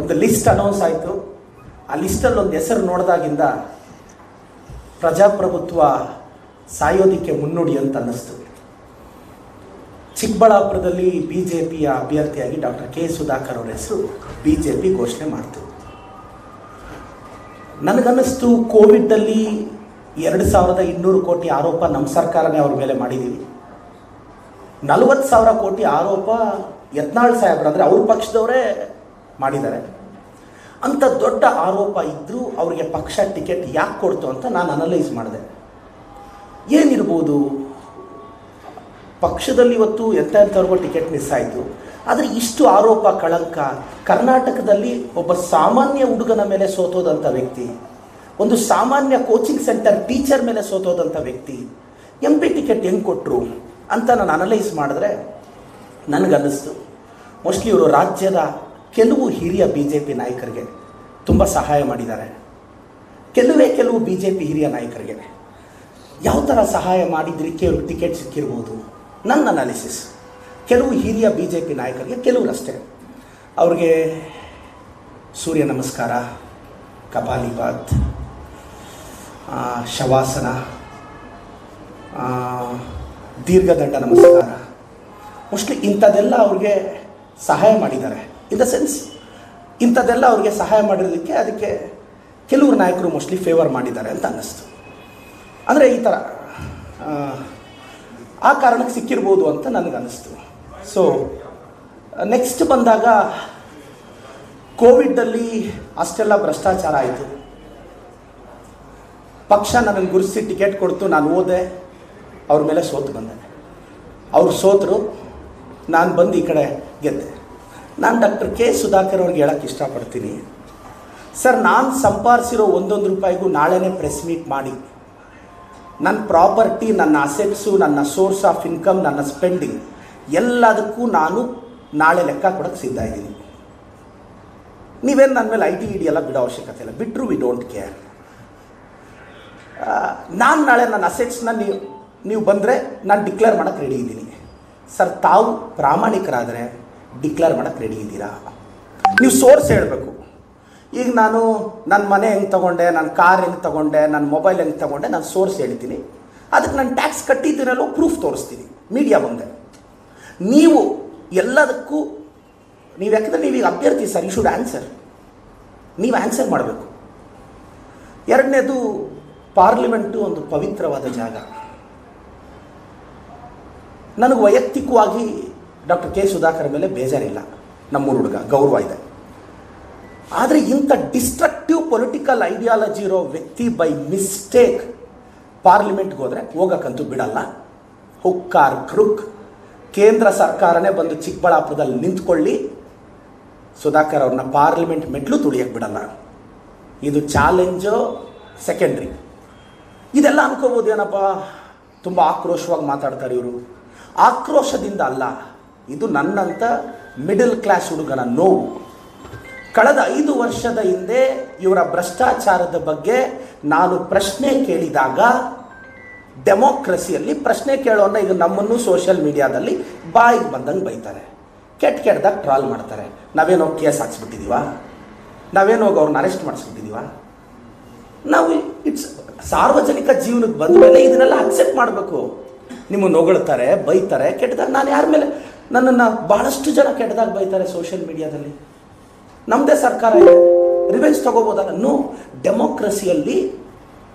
ಒಂದು list announce ಆಯಿತು. ಆ ಲಿಸ್ಟಲ್ಲಿ ಒಂದು ಹೆಸರು ನೋಡಿದಾಗಿಂದ ಪ್ರಜಾಪ್ರಭುತ್ವ ಸಾಯೋದಿಕ್ಕೆ ಮುನ್ನುಡಿ ಅಂತ ಅನ್ನಿಸ್ತು. ಚಿಕ್ಕಬಳ್ಳಾಪುರದಲ್ಲಿ ಬಿ ಜೆ ಪಿಯ ಅಭ್ಯರ್ಥಿಯಾಗಿ ಡಾಕ್ಟರ್ ಕೆ. ಸುಧಾಕರ್ ಅವರ ಹೆಸರು ಬಿ ಜೆ ಪಿ ಘೋಷಣೆ ಮಾಡ್ತು. ನನಗನ್ನಿಸ್ತು ಕೋವಿಡ್ದಲ್ಲಿ ಎರಡು ಸಾವಿರದ ಇನ್ನೂರು ಕೋಟಿ ಆರೋಪ ನಮ್ಮ ಸರ್ಕಾರನೇ ಅವ್ರ ಮೇಲೆ ಮಾಡಿದ್ದೀವಿ ನಲವತ್ತು ಸಾವಿರ ಕೋಟಿ ಆರೋಪ ಯತ್ನಾಳ್ ಸಾಹೇಬ್ರು ಅಂದರೆ ಅವ್ರ ಪಕ್ಷದವರೇ ಮಾಡಿದ್ದಾರೆ. ಅಂಥ ದೊಡ್ಡ ಆರೋಪ ಇದ್ದರೂ ಅವರಿಗೆ ಪಕ್ಷ ಟಿಕೆಟ್ ಯಾಕೆ ಕೊಡ್ತು ಅಂತ ನಾನು ಅನಲೈಸ್ ಮಾಡಿದೆ. ಏನಿರ್ಬೋದು? ಪಕ್ಷದಲ್ಲಿ ಇವತ್ತು ಎಂಥ ಎಂಥವ್ರಿಗೂ ಟಿಕೆಟ್ ಮಿಸ್ ಆಯಿತು. ಆದರೆ ಇಷ್ಟು ಆರೋಪ ಕಳಂಕ ಕರ್ನಾಟಕದಲ್ಲಿ ಒಬ್ಬ ಸಾಮಾನ್ಯ ಹುಡುಗನ ಮೇಲೆ ಸೋತೋದಂಥ ವ್ಯಕ್ತಿ, ಒಂದು ಸಾಮಾನ್ಯ ಕೋಚಿಂಗ್ ಸೆಂಟರ್ ಟೀಚರ್ ಮೇಲೆ ಸೋತೋದಂಥ ವ್ಯಕ್ತಿ ಎಂ ಪಿ ಟಿಕೆಟ್ ಹೆಂಗೆ ಕೊಟ್ಟರು ಅಂತ ನಾನು ಅನಲೈಸ್ ಮಾಡಿದ್ರೆ ನನಗನ್ನಿಸ್ತು. ಮೋಸ್ಟ್ಲಿ ಇವರು ರಾಜ್ಯದ ಕೆಲವು ಹಿರಿಯ ಬಿ ಜೆ ಪಿ ನಾಯಕರಿಗೆ ತುಂಬ ಸಹಾಯ ಮಾಡಿದ್ದಾರೆ. ಕೆಲವೇ ಕೆಲವು ಬಿ ಜೆ ಪಿ ಹಿರಿಯ ನಾಯಕರಿಗೆ. ಯಾವ ಥರ ಸಹಾಯ ಮಾಡಿದ್ರಿಕೆ ಅವ್ರಿಗೆ ಟಿಕೆಟ್ ಸಿಕ್ಕಿರ್ಬೋದು. ನನ್ನ ಅನಾಲಿಸಿಸ್ ಕೆಲವು ಹಿರಿಯ ಬಿ ಜೆ ಪಿ ನಾಯಕರಿಗೆ ಕೆಲವರಷ್ಟೇ ಅವ್ರಿಗೆ ಸೂರ್ಯ ನಮಸ್ಕಾರ ಕಪಾಲಿಪಾತ್ ಶವಾಸನ ದೀರ್ಘದಂಡ ನಮಸ್ಕಾರ. ಮೋಸ್ಟ್ಲಿ ಇಂಥದ್ದೆಲ್ಲ ಅವ್ರಿಗೆ ಸಹಾಯ ಮಾಡಿದ್ದಾರೆ. ಇನ್ ದ ಸೆನ್ಸ್ ಇಂಥದ್ದೆಲ್ಲ ಅವ್ರಿಗೆ ಸಹಾಯ ಮಾಡಿರೋದಕ್ಕೆ ಅದಕ್ಕೆ ಕೆಲವರು ನಾಯಕರು ಮೋಸ್ಟ್ಲಿ ಫೇವರ್ ಮಾಡಿದ್ದಾರೆ ಅಂತ ಅನ್ನಿಸ್ತು. ಅಂದರೆ ಈ ಥರ ಆ, ಕಾರಣಕ್ಕೆ ಸಿಕ್ಕಿರ್ಬೋದು ಅಂತ ನನಗೆ ಅನ್ನಿಸ್ತು. ಸೊ ನೆಕ್ಸ್ಟ್ ಬಂದಾಗ ಕೋವಿಡ್ದಲ್ಲಿ ಅಷ್ಟೆಲ್ಲ ಭ್ರಷ್ಟಾಚಾರ ಆಯಿತು. ಪಕ್ಷ ನನಗೆ ಗುರುಸಿ ಟಿಕೆಟ್ ಕೊಡ್ತು ನಾನು ಓದೆ ಅವ್ರ ಮೇಲೆ ಸೋತು ಬಂದೆ. ಅವ್ರು ಸೋತರು ನಾನು ಬಂದು ಈ ಕಡೆ ಗೆದ್ದೆ. ನಾನು ಡಾಕ್ಟರ್ ಕೆ ಸುಧಾಕರ್ ಅವ್ರಿಗೆ ಹೇಳಕ್ಕೆ ಇಷ್ಟಪಡ್ತೀನಿ. ಸರ್, ನಾನು ಸಂಪಾದಿಸಿರೋ ಒಂದೊಂದು ರೂಪಾಯಿಗೂ ನಾಳೆನೇ ಪ್ರೆಸ್ ಮೀಟ್ ಮಾಡಿ. ನನ್ನ ಪ್ರಾಪರ್ಟಿ, ನನ್ನ ಅಸೆಟ್ಸು, ನನ್ನ ಸೋರ್ಸ್ ಆಫ್ ಇನ್ಕಮ್, ನನ್ನ ಸ್ಪೆಂಡಿಂಗ್ ಎಲ್ಲದಕ್ಕೂ ನಾನು ನಾಳೆ ಲೆಕ್ಕ ಕೊಡೋಕ್ಕೆ ಸಿದ್ಧ ಇದ್ದೀನಿ. ನೀವೇನು ನನ್ನ ಮೇಲೆ ಐ ಟಿ ಇಡಿ ಎಲ್ಲ ಬಿಡೋ ಅವಶ್ಯಕತೆ ಇಲ್ಲ. ಬಿಟ್ಟರು ವಿ ಡೋಂಟ್ ಕೇರ್. ನಾನು ನಾಳೆ ನನ್ನ ಅಸೆಟ್ಸ್ನ ನೀವು ನೀವು ಬಂದರೆ ನಾನು ಡಿಕ್ಲೇರ್ ಮಾಡೋಕ್ಕೆ ರೆಡಿ ಇದ್ದೀನಿ. ಸರ್, ತಾವು ಪ್ರಾಮಾಣಿಕರಾದರೆ ಡಿಕ್ಲೇರ್ ಮಾಡೋಕ್ಕೆ ರೆಡಿ ಇದ್ದೀರಾ? ನೀವು ಸೋರ್ಸ್ ಹೇಳಬೇಕು. ಈಗ ನಾನು ನನ್ನ ಮನೆ ಹೆಂಗೆ ತೊಗೊಂಡೆ ನನ್ನ ಕಾರ್ ಹೆಂಗೆ ತೊಗೊಂಡೆ ನನ್ನ ಮೊಬೈಲ್ ಹೆಂಗೆ ತೊಗೊಂಡೆ, ನಾನು ಸೋರ್ಸ್ ಹೇಳ್ತೀನಿ. ಅದಕ್ಕೆ ನಾನು ಟ್ಯಾಕ್ಸ್ ಕಟ್ಟಿದ್ದೀನಲ್ಲೋ ಪ್ರೂಫ್ ತೋರಿಸ್ತೀನಿ. ಮೀಡಿಯಾ ಬಂದೆ ನೀವು ಎಲ್ಲದಕ್ಕೂ, ನೀವು ಯಾಕಂದರೆ ನೀವೀಗ ಅಭ್ಯರ್ಥಿ ಸರ್ ಯು ಶುಡ್ ಆನ್ಸರ್ ನೀವು ಆನ್ಸರ್ ಮಾಡಬೇಕು. ಎರಡನೇದು ಪಾರ್ಲಿಮೆಂಟು ಒಂದು ಪವಿತ್ರವಾದ ಜಾಗ. ನನಗೆ ವೈಯಕ್ತಿಕವಾಗಿ ಡಾಕ್ಟರ್ ಕೆ ಸುಧಾಕರ್ ಮೇಲೆ ಬೇಜಾರಿಲ್ಲ. ನಮ್ಮೂರು ಹುಡುಗ, ಗೌರವ ಇದೆ. ಆದರೆ ಇಂಥ ಡಿಸ್ಟ್ರಕ್ಟಿವ್ ಪೊಲಿಟಿಕಲ್ ಐಡಿಯಾಲಜಿ ಇರೋ ವ್ಯಕ್ತಿ ಬೈ ಮಿಸ್ಟೇಕ್ ಪಾರ್ಲಿಮೆಂಟ್ಗೆ ಹೋದರೆ ಹೋಗಕ್ಕಂತೂ ಬಿಡಲ್ಲ. ಹುಕ್ಕಾರ್ ಕ್ರುಕ್. ಕೇಂದ್ರ ಸರ್ಕಾರನೇ ಬಂದು ಚಿಕ್ಕಬಳ್ಳಾಪುರದಲ್ಲಿ ನಿಂತ್ಕೊಳ್ಳಿ. ಸುಧಾಕರ್ ಅವ್ರನ್ನ ಪಾರ್ಲಿಮೆಂಟ್ ಮೆಟ್ಲು ತುಳಿಯಕ್ಕೆ ಬಿಡಲ್ಲ. ಇದು ಚಾಲೆಂಜು ಸೆಕೆಂಡ್ರಿ ಇದೆಲ್ಲ ಅನ್ಕೋಬೋದು ಏನಪ್ಪ ತುಂಬ ಆಕ್ರೋಶವಾಗಿ ಮಾತಾಡ್ತಾರೆ ಇವರು. ಆಕ್ರೋಶದಿಂದ ಅಲ್ಲ. ಇದು ನನ್ನಂಥ ಮಿಡಲ್ ಕ್ಲಾಸ್ ಹುಡುಗನ ನೋವು. ಕಳೆದ ಐದು ವರ್ಷದ ಹಿಂದೆ ಇವರ ಭ್ರಷ್ಟಾಚಾರದ ಬಗ್ಗೆ ನಾನು ಪ್ರಶ್ನೆ ಕೇಳಿದಾಗ ಡೆಮೋಕ್ರಸಿಯಲ್ಲಿ ಪ್ರಶ್ನೆ ಕೇಳೋನ್ನ ಈಗ ನಮ್ಮನ್ನು ಸೋಷಿಯಲ್ ಮೀಡಿಯಾದಲ್ಲಿ ಬಾಯಿಗೆ ಬಂದಂಗೆ ಬೈತಾರೆ. ಕೆಟ್ಟ ಕೆಟ್ಟದಾಗ ಟ್ರಾಲ್ ಮಾಡ್ತಾರೆ. ನಾವೇನೋ ಕೇಸ್ ಹಾಕ್ಸ್ಬಿಟ್ಟಿದೀವ? ನಾವೇನೋ ಅವ್ರನ್ನ ಅರೆಸ್ಟ್ ಮಾಡಿಸ್ಬಿಟ್ಟಿದೀವ? ನಾವು ಇಟ್ಸ್ ಸಾರ್ವಜನಿಕ ಜೀವನಕ್ಕೆ ಬಂದ ಮೇಲೆ ಇದನ್ನೆಲ್ಲ ಅಕ್ಸೆಪ್ಟ್ ಮಾಡಬೇಕು. ನಿಮ್ಮನ್ನು ಹೊಗಳ್ತಾರೆ, ಬೈತಾರೆ ಕೆಟ್ಟದಾಗ ನಾನು ಯಾರ ಮೇಲೆ ನನ್ನನ್ನು ಬಹಳಷ್ಟು ಜನ ಕೆಟ್ಟದಾಗ ಬೈತಾರೆ ಸೋಷಿಯಲ್ ಮೀಡಿಯಾದಲ್ಲಿ ನಮ್ಮದೇ ಸರ್ಕಾರ ಇದೆ. ರಿವೆಂಜ್ ತಗೋಬೋದಲ್ಲ? ನೋ ಡೆಮೋಕ್ರಸಿಯಲ್ಲಿ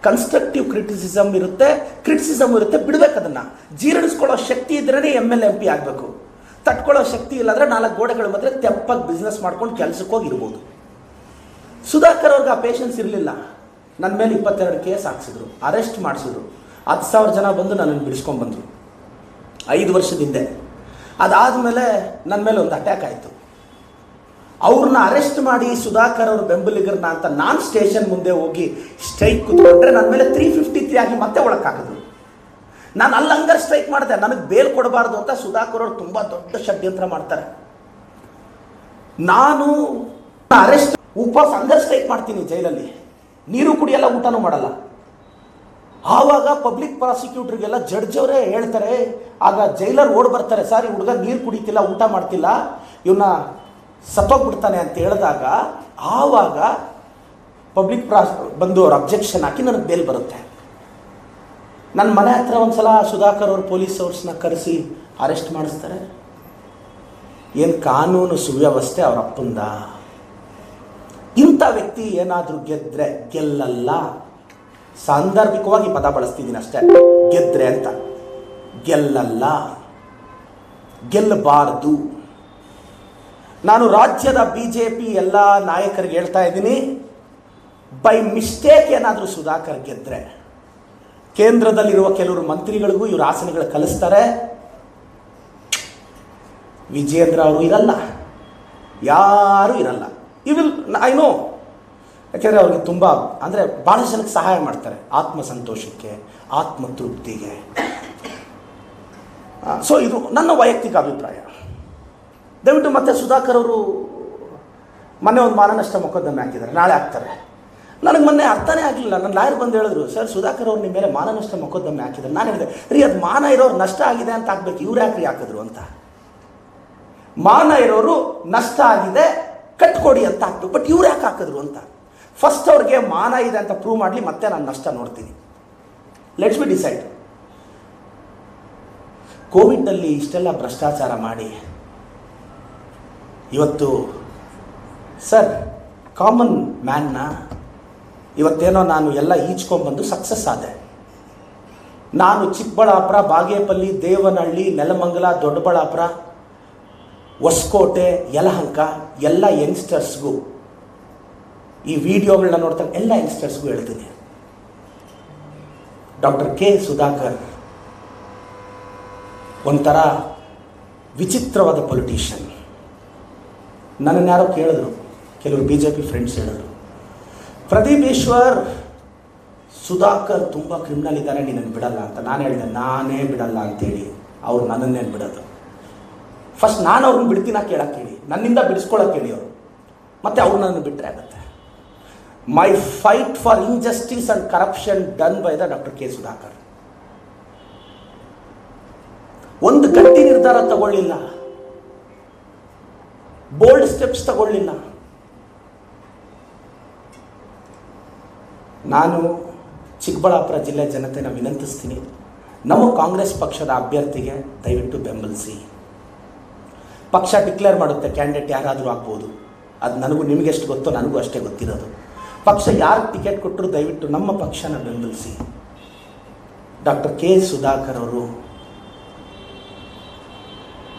ಕನ್ಸ್ಟ್ರಕ್ಟಿವ್ ಕ್ರಿಟಿಸಿಸಮ್ ಇರುತ್ತೆ. ಕ್ರಿಟಿಸಿಸಮ್ ಇರುತ್ತೆ. ಬಿಡಬೇಕು ಅದನ್ನು. ಜೀರ್ಣಿಸ್ಕೊಳ್ಳೋ ಶಕ್ತಿ ಇದ್ರೇ ಎಂ ಎಲ್ ಎಂ ಪಿ ಆಗಬೇಕು. ತಟ್ಕೊಳ್ಳೋ ಶಕ್ತಿ ಇಲ್ಲಾಂದರೆ ನಾಲ್ಕು ಗೋಡೆಗಳ ಮಧ್ಯೆ ತೆಪ್ಪಾಗಿ ಬಿಸ್ನೆಸ್ ಮಾಡ್ಕೊಂಡು ಕೆಲಸಕ್ಕೆ ಹೋಗಿರ್ಬೋದು ಸುಧಾಕರ್ ಅವ್ರಿಗೆ ಆ ಪೇಷನ್ಸ್ ಇರಲಿಲ್ಲ. ನನ್ನ ಮೇಲೆ ಇಪ್ಪತ್ತೆರಡು ಕೇಸ್ ಹಾಕ್ಸಿದ್ರು. ಅರೆಸ್ಟ್ ಮಾಡಿಸಿದ್ರು. ಹತ್ತು ಸಾವಿರ ಜನ ಬಂದು ನನ್ನನ್ನು ಬಿಡಿಸ್ಕೊಂಡ್ಬಂದರು ಐದು ವರ್ಷದ ಹಿಂದೆ. ಅದಾದಮೇಲೆ ನನ್ನ ಮೇಲೆ ಒಂದು ಅಟ್ಯಾಕ್ ಆಯಿತು. ಅವ್ರನ್ನ ಅರೆಸ್ಟ್ ಮಾಡಿ ಸುಧಾಕರ್ ಅವ್ರ ಬೆಂಬಲಿಗರನ್ನ ಅಂತ ನಾನು ಸ್ಟೇಷನ್ ಮುಂದೆ ಹೋಗಿ ಸ್ಟ್ರೈಕ್ ಕೂತ್ಕೊಂಡ್ರೆ ನನ್ನ ಮೇಲೆ ತ್ರೀ ಫಿಫ್ಟಿ ತ್ರೀ ಆಗಿ ಮತ್ತೆ ಒಳಕ್ಕಾಕಿದ್ರು ನಾನು ಅಲ್ಲಿ ಸ್ಟ್ರೈಕ್ ಮಾಡಿದೆ. ನನಗೆ ಬೇಲ್ ಕೊಡಬಾರ್ದು ಅಂತ ಸುಧಾಕರ್ ಅವರು ತುಂಬ ದೊಡ್ಡ ಷಡ್ಯಂತ್ರ ಮಾಡ್ತಾರೆ. ನಾನು ಅರೆಸ್ಟ್ ಉಪವಾಸ ಹಂಗಾರೆ ಸ್ಟ್ರೈಕ್ ಮಾಡ್ತೀನಿ ಜೈಲಲ್ಲಿ. ನೀರು ಕುಡಿಯಲ್ಲ, ಊಟನೂ ಮಾಡಲ್ಲ. ಆವಾಗ ಪಬ್ಲಿಕ್ ಪ್ರಾಸಿಕ್ಯೂಟ್ರಿಗೆಲ್ಲ ಜಡ್ಜ್ ಅವರೇ ಹೇಳ್ತಾರೆ, ಆಗ ಜೈಲರ್ ಓಡ್ ಬರ್ತಾರೆ, ಸರ್, ಈ ಹುಡುಗ ನೀರು ಕುಡಿತಿಲ್ಲ, ಊಟ ಮಾಡ್ತಿಲ್ಲ ಇವನ್ನ ಸತ್ತೋಗ್ಬಿಡ್ತಾನೆ ಅಂತ ಹೇಳಿದಾಗ, ಆವಾಗ ಪಬ್ಲಿಕ್ ಪ್ರಾಸ್ ಬಂದು ಅವ್ರು ಅಬ್ಜೆಕ್ಷನ್ ಹಾಕಿ ನನಗೆ ಬೇಲ್ ಬರುತ್ತೆ. ನನ್ನ ಮನೆ ಹತ್ರ ಒಂದ್ಸಲ ಸುಧಾಕರ್ ಅವ್ರ ಪೊಲೀಸ್ ಅವರ್ಸ್ನ ಕರೆಸಿ ಅರೆಸ್ಟ್ ಮಾಡಿಸ್ತಾರೆ. ಏನು ಕಾನೂನು ಸುವ್ಯವಸ್ಥೆ ಅವರ ಅಪ್ಪಂದ? ಇಂಥ ವ್ಯಕ್ತಿ ಏನಾದರೂ ಗೆದ್ದರೆ ಗೆಲ್ಲಲ್ಲ. ಸಾಂದರ್ಭಿಕವಾಗಿ ಪದ ಬಳಸ್ತಿದ್ದೀನಿ ಅಷ್ಟೇ. ಗೆದ್ರೆ ಅಂತ. ಗೆಲ್ಲಲ್ಲ. ಗೆಲ್ಲಬಾರದು. ನಾನು ರಾಜ್ಯದ ಬಿ ಜೆ ಪಿ ಎಲ್ಲ ನಾಯಕರಿಗೆ ಹೇಳ್ತಾ ಇದ್ದೀನಿ, ಬೈ ಮಿಸ್ಟೇಕ್ ಏನಾದರೂ ಸುಧಾಕರ್ ಗೆದ್ರೆ. ಕೇಂದ್ರದಲ್ಲಿರುವ ಕೆಲವರು ಮಂತ್ರಿಗಳಿಗೂ ಇವರು ಆಸನಗಳು ಕಲಿಸ್ತಾರೆ. ವಿಜೇಂದ್ರ ಅವರು ಇರಲ್ಲ. ಯಾರೂ ಇರಲ್ಲ. ಇವಿಲ್ ವಿಲ್ ಐ ನೋ ಯಾಕೆಂದರೆ ಅವ್ರಿಗೆ ತುಂಬ, ಅಂದರೆ ಭಾಳ ಜನಕ್ಕೆ ಸಹಾಯ ಮಾಡ್ತಾರೆ ಆತ್ಮ ಸಂತೋಷಕ್ಕೆ ಆತ್ಮ ತೃಪ್ತಿಗೆ ಸೊ ಇದು ನನ್ನ ವೈಯಕ್ತಿಕ ಅಭಿಪ್ರಾಯ. ದಯವಿಟ್ಟು ಮತ್ತೆ ಸುಧಾಕರ್ ಅವರು ಮೊನ್ನೆ ಒಂದು ಮಾನನಷ್ಟ ಮೊಕದ್ದಮೆ ಹಾಕಿದ್ದಾರೆ, ನಾಳೆ ಹಾಕ್ತಾರೆ. ನನಗೆ ಮೊನ್ನೆ ಅರ್ಥನೇ ಆಗಲಿಲ್ಲ ನನ್ನ ಲಾಯರ್ ಬಂದು ಹೇಳಿದ್ರು, ಸರ್, ಸುಧಾಕರ್ ಅವ್ರು ನಿಮ್ಮ ಮೇಲೆ ಮಾನನಷ್ಟ ಮೊಕದ್ದಮೆ ಹಾಕಿದ್ದಾರೆ. ನಾನು ಹೇಳಿದೆ, ರೀ, ಅದು ಮಾನ ಇರೋರು ನಷ್ಟ ಆಗಿದೆ ಅಂತ ಹಾಕ್ಬೇಕು, ಇವ್ರು ಯಾಕ್ರಿ ಹಾಕಿದ್ರು ಅಂತ? ಮಾನ ಇರೋರು ನಷ್ಟ ಆಗಿದೆ, ಕಟ್ಕೊಡಿ ಅಂತ ಹಾಕ್ತು ಬಟ್ ಇವ್ರು ಯಾಕೆ ಹಾಕಿದ್ರು ಅಂತ? ಫಸ್ಟ್ ಅವ್ರಿಗೆ ಮಾನ ಇದೆ ಅಂತ ಪ್ರೂವ್ ಮಾಡಲಿ ಮತ್ತೆ ನಾನು ನಷ್ಟ ನೋಡ್ತೀನಿ. ಲೆಟ್ಸ್ ಬಿ ಡಿಸೈಡ್ ಕೋವಿಡ್ನಲ್ಲಿ ಇಷ್ಟೆಲ್ಲ ಭ್ರಷ್ಟಾಚಾರ ಮಾಡಿ, ಇವತ್ತು ಸರ್ ಕಾಮನ್ ಮ್ಯಾನ್ನ ಇವತ್ತೇನೋ ನಾನು ಎಲ್ಲ ಈಚ್ಕೊಂಡ್ಬಂದು ಸಕ್ಸಸ್ ಆದೆ. ನಾನು ಚಿಕ್ಕಬಳ್ಳಾಪುರ, ಬಾಗೇಪಲ್ಲಿ, ದೇವನಹಳ್ಳಿ, ನೆಲಮಂಗಲ, ದೊಡ್ಡಬಳ್ಳಾಪುರ, ಹೊಸಕೋಟೆ, ಯಲಹಂಕ, ಎಲ್ಲ ಯಂಗ್ಸ್ಟರ್ಸ್ಗೂ ಈ ವಿಡಿಯೋಗಳನ್ನ ನೋಡ್ತಾರೆ ಎಲ್ಲ ಯಂಗ್ಸ್ಟರ್ಸ್ಗೂ ಹೇಳ್ತೀನಿ. ಡಾಕ್ಟರ್ ಕೆ ಸುಧಾಕರ್ ಒಂಥರ ವಿಚಿತ್ರವಾದ ಪೊಲಿಟಿಷಿಯನ್ ನನ್ನನ್ನು ಯಾರೋ ಕೇಳಿದ್ರು, ಕೆಲವರು ಬಿ ಜೆ ಪಿ ಫ್ರೆಂಡ್ಸ್ ಹೇಳಿದ್ರು. ಪ್ರದೀಪ್ ಈಶ್ವರ್, ಸುಧಾಕರ್ ತುಂಬ ಕ್ರಿಮಿನಲ್ ಇದ್ದಾರೆ ನೀನನ್ನು ಬಿಡಲ್ಲ ಅಂತ. ನಾನು ಹೇಳಿದೆ, ನಾನೇ ಬಿಡಲ್ಲ ಅಂತೇಳಿ. ಅವ್ರು ನನ್ನನ್ನೇನು ಬಿಡೋದು. ಫಸ್ಟ್ ನಾನು ಅವ್ರನ್ನ ಬಿಡ್ತೀನ ಕೇಳಕ್ಕೆ ಹೇಳಿ ನನ್ನಿಂದ ಬಿಡಿಸ್ಕೊಳಕ್ಕೆ ಹೇಳಿ ಅವರು. ಮತ್ತೆ ಅವ್ರು ನನ್ನ ಬಿಟ್ಟರೆ my fight for injustice and corruption done by the doctor K Sudhakar ಒಂದು ಗಟ್ಟಿ ನಿರ್ಧಾರ ತಗೊಳ್ಳಿಲ್ಲ. ಬೋಲ್ಡ್ ಸ್ಟೆಪ್ಸ್ ತಗೊಳ್ಳಿಲ್ಲ. ನಾನು ಚಿಕ್ಕಬಳ್ಳಾಪುರ ಜಿಲ್ಲೆ ಜನತೆನ ವಿನಂತಿಸ್ತೀನಿ. ನಮ್ಮ ಕಾಂಗ್ರೆಸ್ ಪಕ್ಷದ ಅಭ್ಯರ್ಥಿಗೆ ದಯವಿಟ್ಟು ಬೆಂಬಲಿಸಿ. ಪಕ್ಷ ಡಿಕ್ಲೇರ್ ಮಾಡುತ್ತೆ ಕ್ಯಾಂಡಿಡೇಟ್ ಯಾರಾದರೂ ಆಗ್ಬೋದು. ಅದು ನನಗೂ ನಿಮಗೆಷ್ಟು ಗೊತ್ತೋ ನನಗೂ ಅಷ್ಟೇ ಗೊತ್ತಿರೋದು. ಪಕ್ಷ ಯಾರು ಟಿಕೆಟ್ ಕೊಟ್ಟರು ದಯವಿಟ್ಟು ನಮ್ಮ ಪಕ್ಷನ ಬೆಂಬಲಿಸಿ. ಡಾಕ್ಟರ್ ಕೆ ಸುಧಾಕರ್ ಅವರು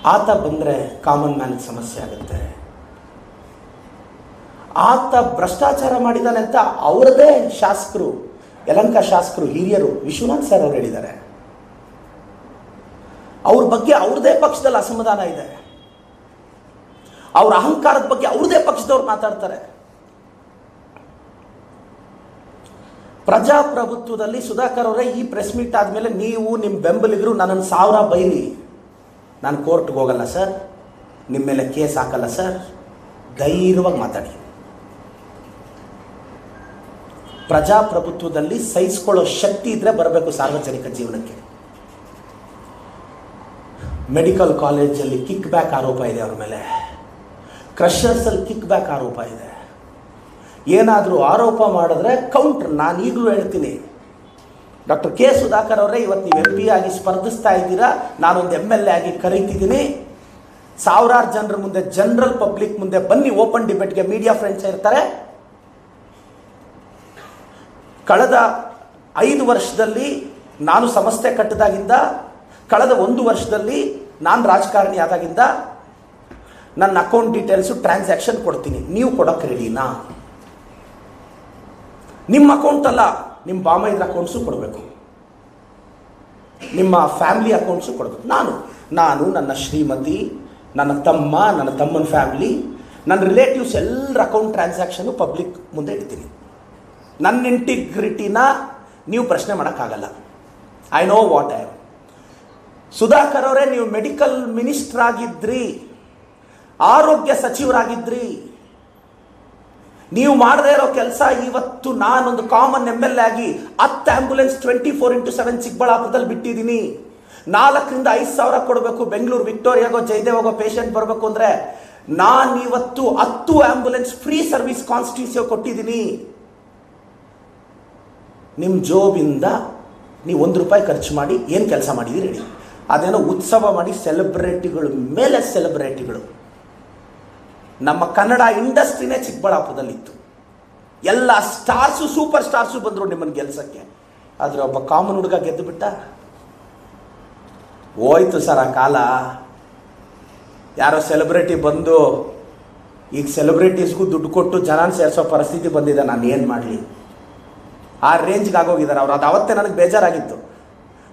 ಆತ ಬಂದರೆ ಕಾಮನ್ ಮ್ಯಾನ್ ಸಮಸ್ಯೆ ಆಗುತ್ತೆ. ಆತ ಭ್ರಷ್ಟಾಚಾರ ಮಾಡಿದ್ದಾನೆ ಅಂತ ಅವರದೇ ಶಾಸಕರು, ಯಲಂಕ ಶಾಸಕರು, ಹಿರಿಯರು, ವಿಶ್ವನಾಥ್ ಸರ್ ಅವರು ಹೇಳಿದ್ದಾರೆ. ಅವ್ರ ಬಗ್ಗೆ ಅವ್ರದೇ ಪಕ್ಷದಲ್ಲಿ ಅಸಮಾಧಾನ ಇದೆ. ಅವ್ರ ಅಹಂಕಾರದ ಬಗ್ಗೆ ಅವ್ರದೇ ಪಕ್ಷದವ್ರು ಮಾತಾಡ್ತಾರೆ. ಪ್ರಜಾಪ್ರಭುತ್ವದಲ್ಲಿ ಸುಧಾಕರ್ ಅವರೇ ಈ ಪ್ರೆಸ್ ಮೀಟ್ ಆದಮೇಲೆ ನೀವು ನಿಮ್ಮ ಬೆಂಬಲಿಗರು ನನ್ನನ್ನು ಸಾವಿರ ಬೈರಿ. ನಾನು ಕೋರ್ಟ್ಗೆ ಹೋಗಲ್ಲ ಸರ್. ನಿಮ್ಮ ಮೇಲೆ ಕೇಸ್ ಹಾಕಲ್ಲ ಸರ್. ಧೈರ್ಯವಾಗಿ ಮಾತಾಡಿ. ಪ್ರಜಾಪ್ರಭುತ್ವದಲ್ಲಿ ಸಹಿಸ್ಕೊಳ್ಳೋ ಶಕ್ತಿ ಇದ್ರೆ ಬರಬೇಕು ಸಾರ್ವಜನಿಕ ಜೀವನಕ್ಕೆ. ಮೆಡಿಕಲ್ ಕಾಲೇಜಲ್ಲಿ ಕಿಕ್ ಬ್ಯಾಕ್ ಆರೋಪ ಇದೆ ಅವ್ರ ಮೇಲೆ. ಕ್ರಷರ್ಸಲ್ಲಿ ಕಿಕ್ ಬ್ಯಾಕ್ ಆರೋಪ ಇದೆ. ಏನಾದರೂ ಆರೋಪ ಮಾಡಿದ್ರೆ ಕೌಂಟ್ರ್ ನಾನು ಈಗಲೂ ಹೇಳ್ತೀನಿ. ಡಾಕ್ಟರ್ ಕೆ ಸುಧಾಕರ್ ಅವರೇ, ಇವತ್ತು ನೀವು ಎಂ ಪಿ ಆಗಿ ಸ್ಪರ್ಧಿಸ್ತಾ ಇದ್ದೀರಾ, ನಾನೊಂದು ಎಂ ಎಲ್ ಎ ಆಗಿ ಕರೀತಿದ್ದೀನಿ. ಸಾವಿರಾರು ಜನರ ಮುಂದೆ ಜನರಲ್ ಪಬ್ಲಿಕ್ ಮುಂದೆ ಬನ್ನಿ ಓಪನ್ ಡಿಬೇಟ್ಗೆ ಮೀಡಿಯಾ ಫ್ರೆಂಡ್ಸ್ ಇರ್ತಾರೆ. ಕಳೆದ ಐದು ವರ್ಷದಲ್ಲಿ ನಾನು ಸಂಸ್ಥೆ ಕಟ್ಟಿದಾಗಿಂದ, ಕಳೆದ ಒಂದು ವರ್ಷದಲ್ಲಿ ನಾನು ರಾಜಕಾರಣಿ ಆದಾಗಿಂದ, ನನ್ನ ಅಕೌಂಟ್ ಡೀಟೇಲ್ಸು ಟ್ರಾನ್ಸಾಕ್ಷನ್ ಕೊಡ್ತೀನಿ. ನೀವು ಕೊಡೋಕೆ ರೆಡಿನಾ ನಿಮ್ಮ ಅಕೌಂಟ್ ಅಲ್ಲ ನಿಮ್ಮ ಬಾಮೈದ್ರ ಅಕೌಂಟ್ಸು ಕೊಡಬೇಕು. ನಿಮ್ಮ ಫ್ಯಾಮಿಲಿ ಅಕೌಂಟ್ಸು ಕೊಡಬೇಕು. ನಾನು ನಾನು, ನನ್ನ ಶ್ರೀಮತಿ, ನನ್ನ ತಮ್ಮ, ನನ್ನ ತಮ್ಮನ ಫ್ಯಾಮಿಲಿ ನನ್ನ ರಿಲೇಟಿವ್ಸ್ ಎಲ್ಲರ ಅಕೌಂಟ್ ಟ್ರಾನ್ಸಾಕ್ಷನು ಪಬ್ಲಿಕ್ ಮುಂದೆ ಇಡ್ತೀನಿ. ನನ್ನ ಇಂಟಿಗ್ರಿಟಿನ ನೀವು ಪ್ರಶ್ನೆ ಮಾಡೋಕ್ಕಾಗಲ್ಲ. I know what I Sudhakar ಅವರೇ, ನೀವು ಮೆಡಿಕಲ್ ಮಿನಿಸ್ಟರ್ ಆಗಿದ್ರಿ, ಆರೋಗ್ಯ ಸಚಿವರಾಗಿದ್ರಿ ನೀವು ಮಾಡದೇ ಇರೋ ಕೆಲಸ ಇವತ್ತು ನಾನೊಂದು ಕಾಮನ್ ಎಂ ಎಲ್ ಎ ಆಗಿ ಹತ್ತು ambulance twenty four into seven ಚಿಕ್ಕಬಳ್ಳಾಪುರದಲ್ಲಿ ಬಿಟ್ಟಿದ್ದೀನಿ. ನಾಲ್ಕರಿಂದ ಐದು ಸಾವಿರ ಕೊಡಬೇಕು. ಬೆಂಗಳೂರು, ವಿಕ್ಟೋರಿಯಾಗೋ ಹೋಗೋ ಪೇಷಂಟ್ ಬರಬೇಕು ಅಂದರೆ ನಾನಿವತ್ತು ಹತ್ತು ಆಂಬ್ಯುಲೆನ್ಸ್ ಫ್ರೀ ಸರ್ವಿಸ್ ಕಾನ್ಸ್ಟಿಟ್ಯೂನ್ಸಿ ಕೊಟ್ಟಿದ್ದೀನಿ. ನಿಮ್ಮ ಜೋಬಿಂದ ನೀವು ಒಂದು ರೂಪಾಯಿ ಖರ್ಚು ಮಾಡಿ ಏನು ಕೆಲಸ ಮಾಡಿದ್ದೀರಿ ಹೇಳಿ. ಅದೇನೋ ಉತ್ಸವ ಮಾಡಿ ಸೆಲೆಬ್ರಿಟಿಗಳು ಮೇಲೆ ಸೆಲೆಬ್ರಿಟಿಗಳು ನಮ್ಮ ಕನ್ನಡ ಇಂಡಸ್ಟ್ರಿನೇ ಚಿಕ್ಕಬಳ್ಳಾಪುರದಲ್ಲಿತ್ತು. ಎಲ್ಲ ಸ್ಟಾರ್ಸು, ಸೂಪರ್ ಸ್ಟಾರ್ಸು ಬಂದರು ನಿಮ್ಮನ್ನು ಗೆಲ್ಸಕ್ಕೆ. ಆದರೆ ಒಬ್ಬ ಕಾಮನ್ ಹುಡುಗ ಗೆದ್ದು ಬಿಟ್ಟ? ಹೋಯ್ತು ಸರ್ ಆ ಕಾಲ. ಯಾರೋ ಸೆಲೆಬ್ರಿಟಿ ಬಂದು, ಈಗ ಸೆಲೆಬ್ರಿಟೀಸ್ಗೂ ದುಡ್ಡು ಕೊಟ್ಟು ಜನಾನ ಸೇರಿಸೋ ಪರಿಸ್ಥಿತಿ ಬಂದಿದೆ, ನಾನು ಏನು ಮಾಡಲಿ? ಆ ರೇಂಜ್ಗೆ ಆಗೋಗಿದ್ದಾರೆ ಅವ್ರು. ಅದು ಅವತ್ತೇ ನನಗೆ ಬೇಜಾರಾಗಿತ್ತು.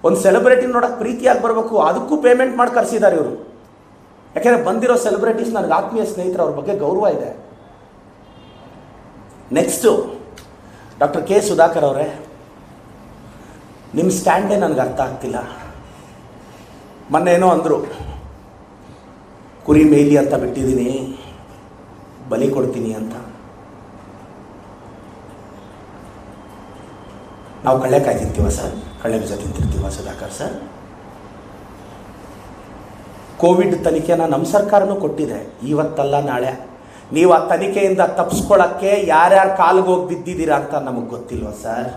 ಒಂದು ಸೆಲೆಬ್ರಿಟಿ ನೋಡೋಕೆ ಪ್ರೀತಿಯಾಗಿ ಬರಬೇಕು, ಅದಕ್ಕೂ ಪೇಮೆಂಟ್ ಮಾಡಿ ಕರೆಸಿದ್ದಾರೆ ಇವರು. ಯಾಕೆಂದರೆ ಬಂದಿರೋ ಸೆಲೆಬ್ರಿಟೀಸ್ ನನಗೆ ಆತ್ಮೀಯ ಸ್ನೇಹಿತರ ಅವ್ರ ಬಗ್ಗೆ ಗೌರವ ಇದೆ. ನೆಕ್ಸ್ಟು ಡಾಕ್ಟರ್ ಕೆ ಸುಧಾಕರ್ ಅವರೇ ನಿಮ್ಮ ಸ್ಟ್ಯಾಂಡೇ ನನಗೆ ಅರ್ಥ ಆಗ್ತಿಲ್ಲ. ಮೊನ್ನೆ ಏನೋ ಅಂದರು, ಕುರಿ ಮೇಲಿ ಅಂತ ಬಿಟ್ಟಿದ್ದೀನಿ ಬಲಿ ಕೊಡ್ತೀನಿ ಅಂತ. ನಾವು ಕಳ್ಳೆಕಾಯಿ ತಿಂತೀವ ಸರ್? ಕಳ್ಳೆ ಬೀಜ ತಿಂತಿರ್ತೀವ ಸುಧಾಕರ್ ಸರ್? ಕೋವಿಡ್ ತನಿಖೆನ ನಮ್ಮ ಸರ್ಕಾರನೂ ಕೊಟ್ಟಿದೆ. ಇವತ್ತಲ್ಲ ನಾಳೆ. ನೀವು ಆ ತನಿಖೆಯಿಂದ ತಪ್ಪಿಸ್ಕೊಳ್ಳೋಕ್ಕೆ ಯಾರ್ಯಾರು ಕಾಲಿಗೆ ಹೋಗಿ ಬಿದ್ದಿದ್ದೀರಾ ಅಂತ ನಮಗೆ ಗೊತ್ತಿಲ್ವ ಸರ್?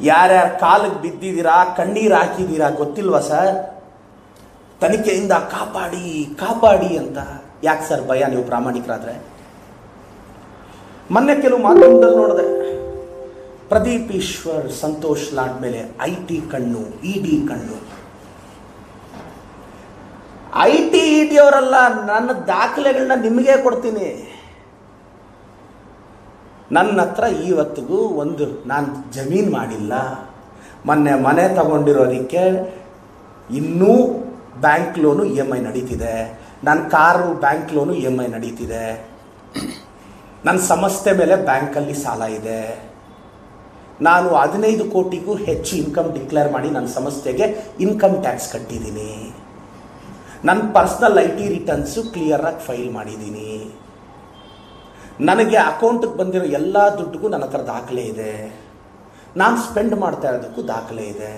ಯಾರ್ಯಾರು ಕಾಲಿಗೆ ಬಿದ್ದಿದ್ದೀರಾ, ಕಣ್ಣೀರು ಹಾಕಿದ್ದೀರಾ ಗೊತ್ತಿಲ್ವಾ ಸರ್? ತನಿಖೆಯಿಂದ ಕಾಪಾಡಿ ಕಾಪಾಡಿ ಅಂತ. ಯಾಕೆ ಸರ್ ಭಯ ನೀವು ಪ್ರಾಮಾಣಿಕರಾದರೆ? ಮೊನ್ನೆ ಕೆಲವು ಮಾಧ್ಯಮದಲ್ಲಿ ನೋಡಿದೆ. ಪ್ರದೀಪ್ ಈಶ್ವರ್, ಸಂತೋಷ್ ಲಾಡ್ ಮೇಲೆ ಐ ಟಿ ಕಣ್ಣು, ಇ ಡಿ ಕಣ್ಣು. ಐ ಟಿ ಇ ಡಿ ಅವರೆಲ್ಲ ನನ್ನ ದಾಖಲೆಗಳನ್ನ ನಿಮಗೆ ಕೊಡ್ತೀನಿ. ನನ್ನ ಹತ್ರ ಇವತ್ತಿಗೂ ಒಂದು ನಾನು ಜಮೀನು ಮಾಡಿಲ್ಲ. ಮೊನ್ನೆ ಮನೆ ತಗೊಂಡಿರೋದಕ್ಕೆ ಇನ್ನೂ bank loan E M I ನಡೀತಿದೆ. ನನ್ನ car bank loan E M I ನಡೀತಿದೆ. ನನ್ನ ಸಂಸ್ಥೆ ಮೇಲೆ ಬ್ಯಾಂಕಲ್ಲಿ ಸಾಲ ಇದೆ. ನಾನು ಹದಿನೈದು ಕೋಟಿಗೂ ಹೆಚ್ಚು ಇನ್ಕಮ್ ಡಿಕ್ಲೇರ್ ಮಾಡಿ ನನ್ನ ಸಂಸ್ಥೆಗೆ ಇನ್ಕಮ್ ಟ್ಯಾಕ್ಸ್ ಕಟ್ಟಿದ್ದೀನಿ. ನನ್ನ ಪರ್ಸ್ನಲ್ ಐ ಟಿ ರಿಟರ್ನ್ಸು ಕ್ಲಿಯರಾಗಿ ಫೈಲ್ ಮಾಡಿದ್ದೀನಿ. ನನಗೆ ಅಕೌಂಟಿಗೆ ಬಂದಿರೋ ಎಲ್ಲ ದುಡ್ಡಿಗೂ ನನ್ನ ಹತ್ರ ದಾಖಲೆ ಇದೆ. ನಾನು ಸ್ಪೆಂಡ್ ಮಾಡ್ತಾ ಇರೋದಕ್ಕೂ ದಾಖಲೆ ಇದೆ.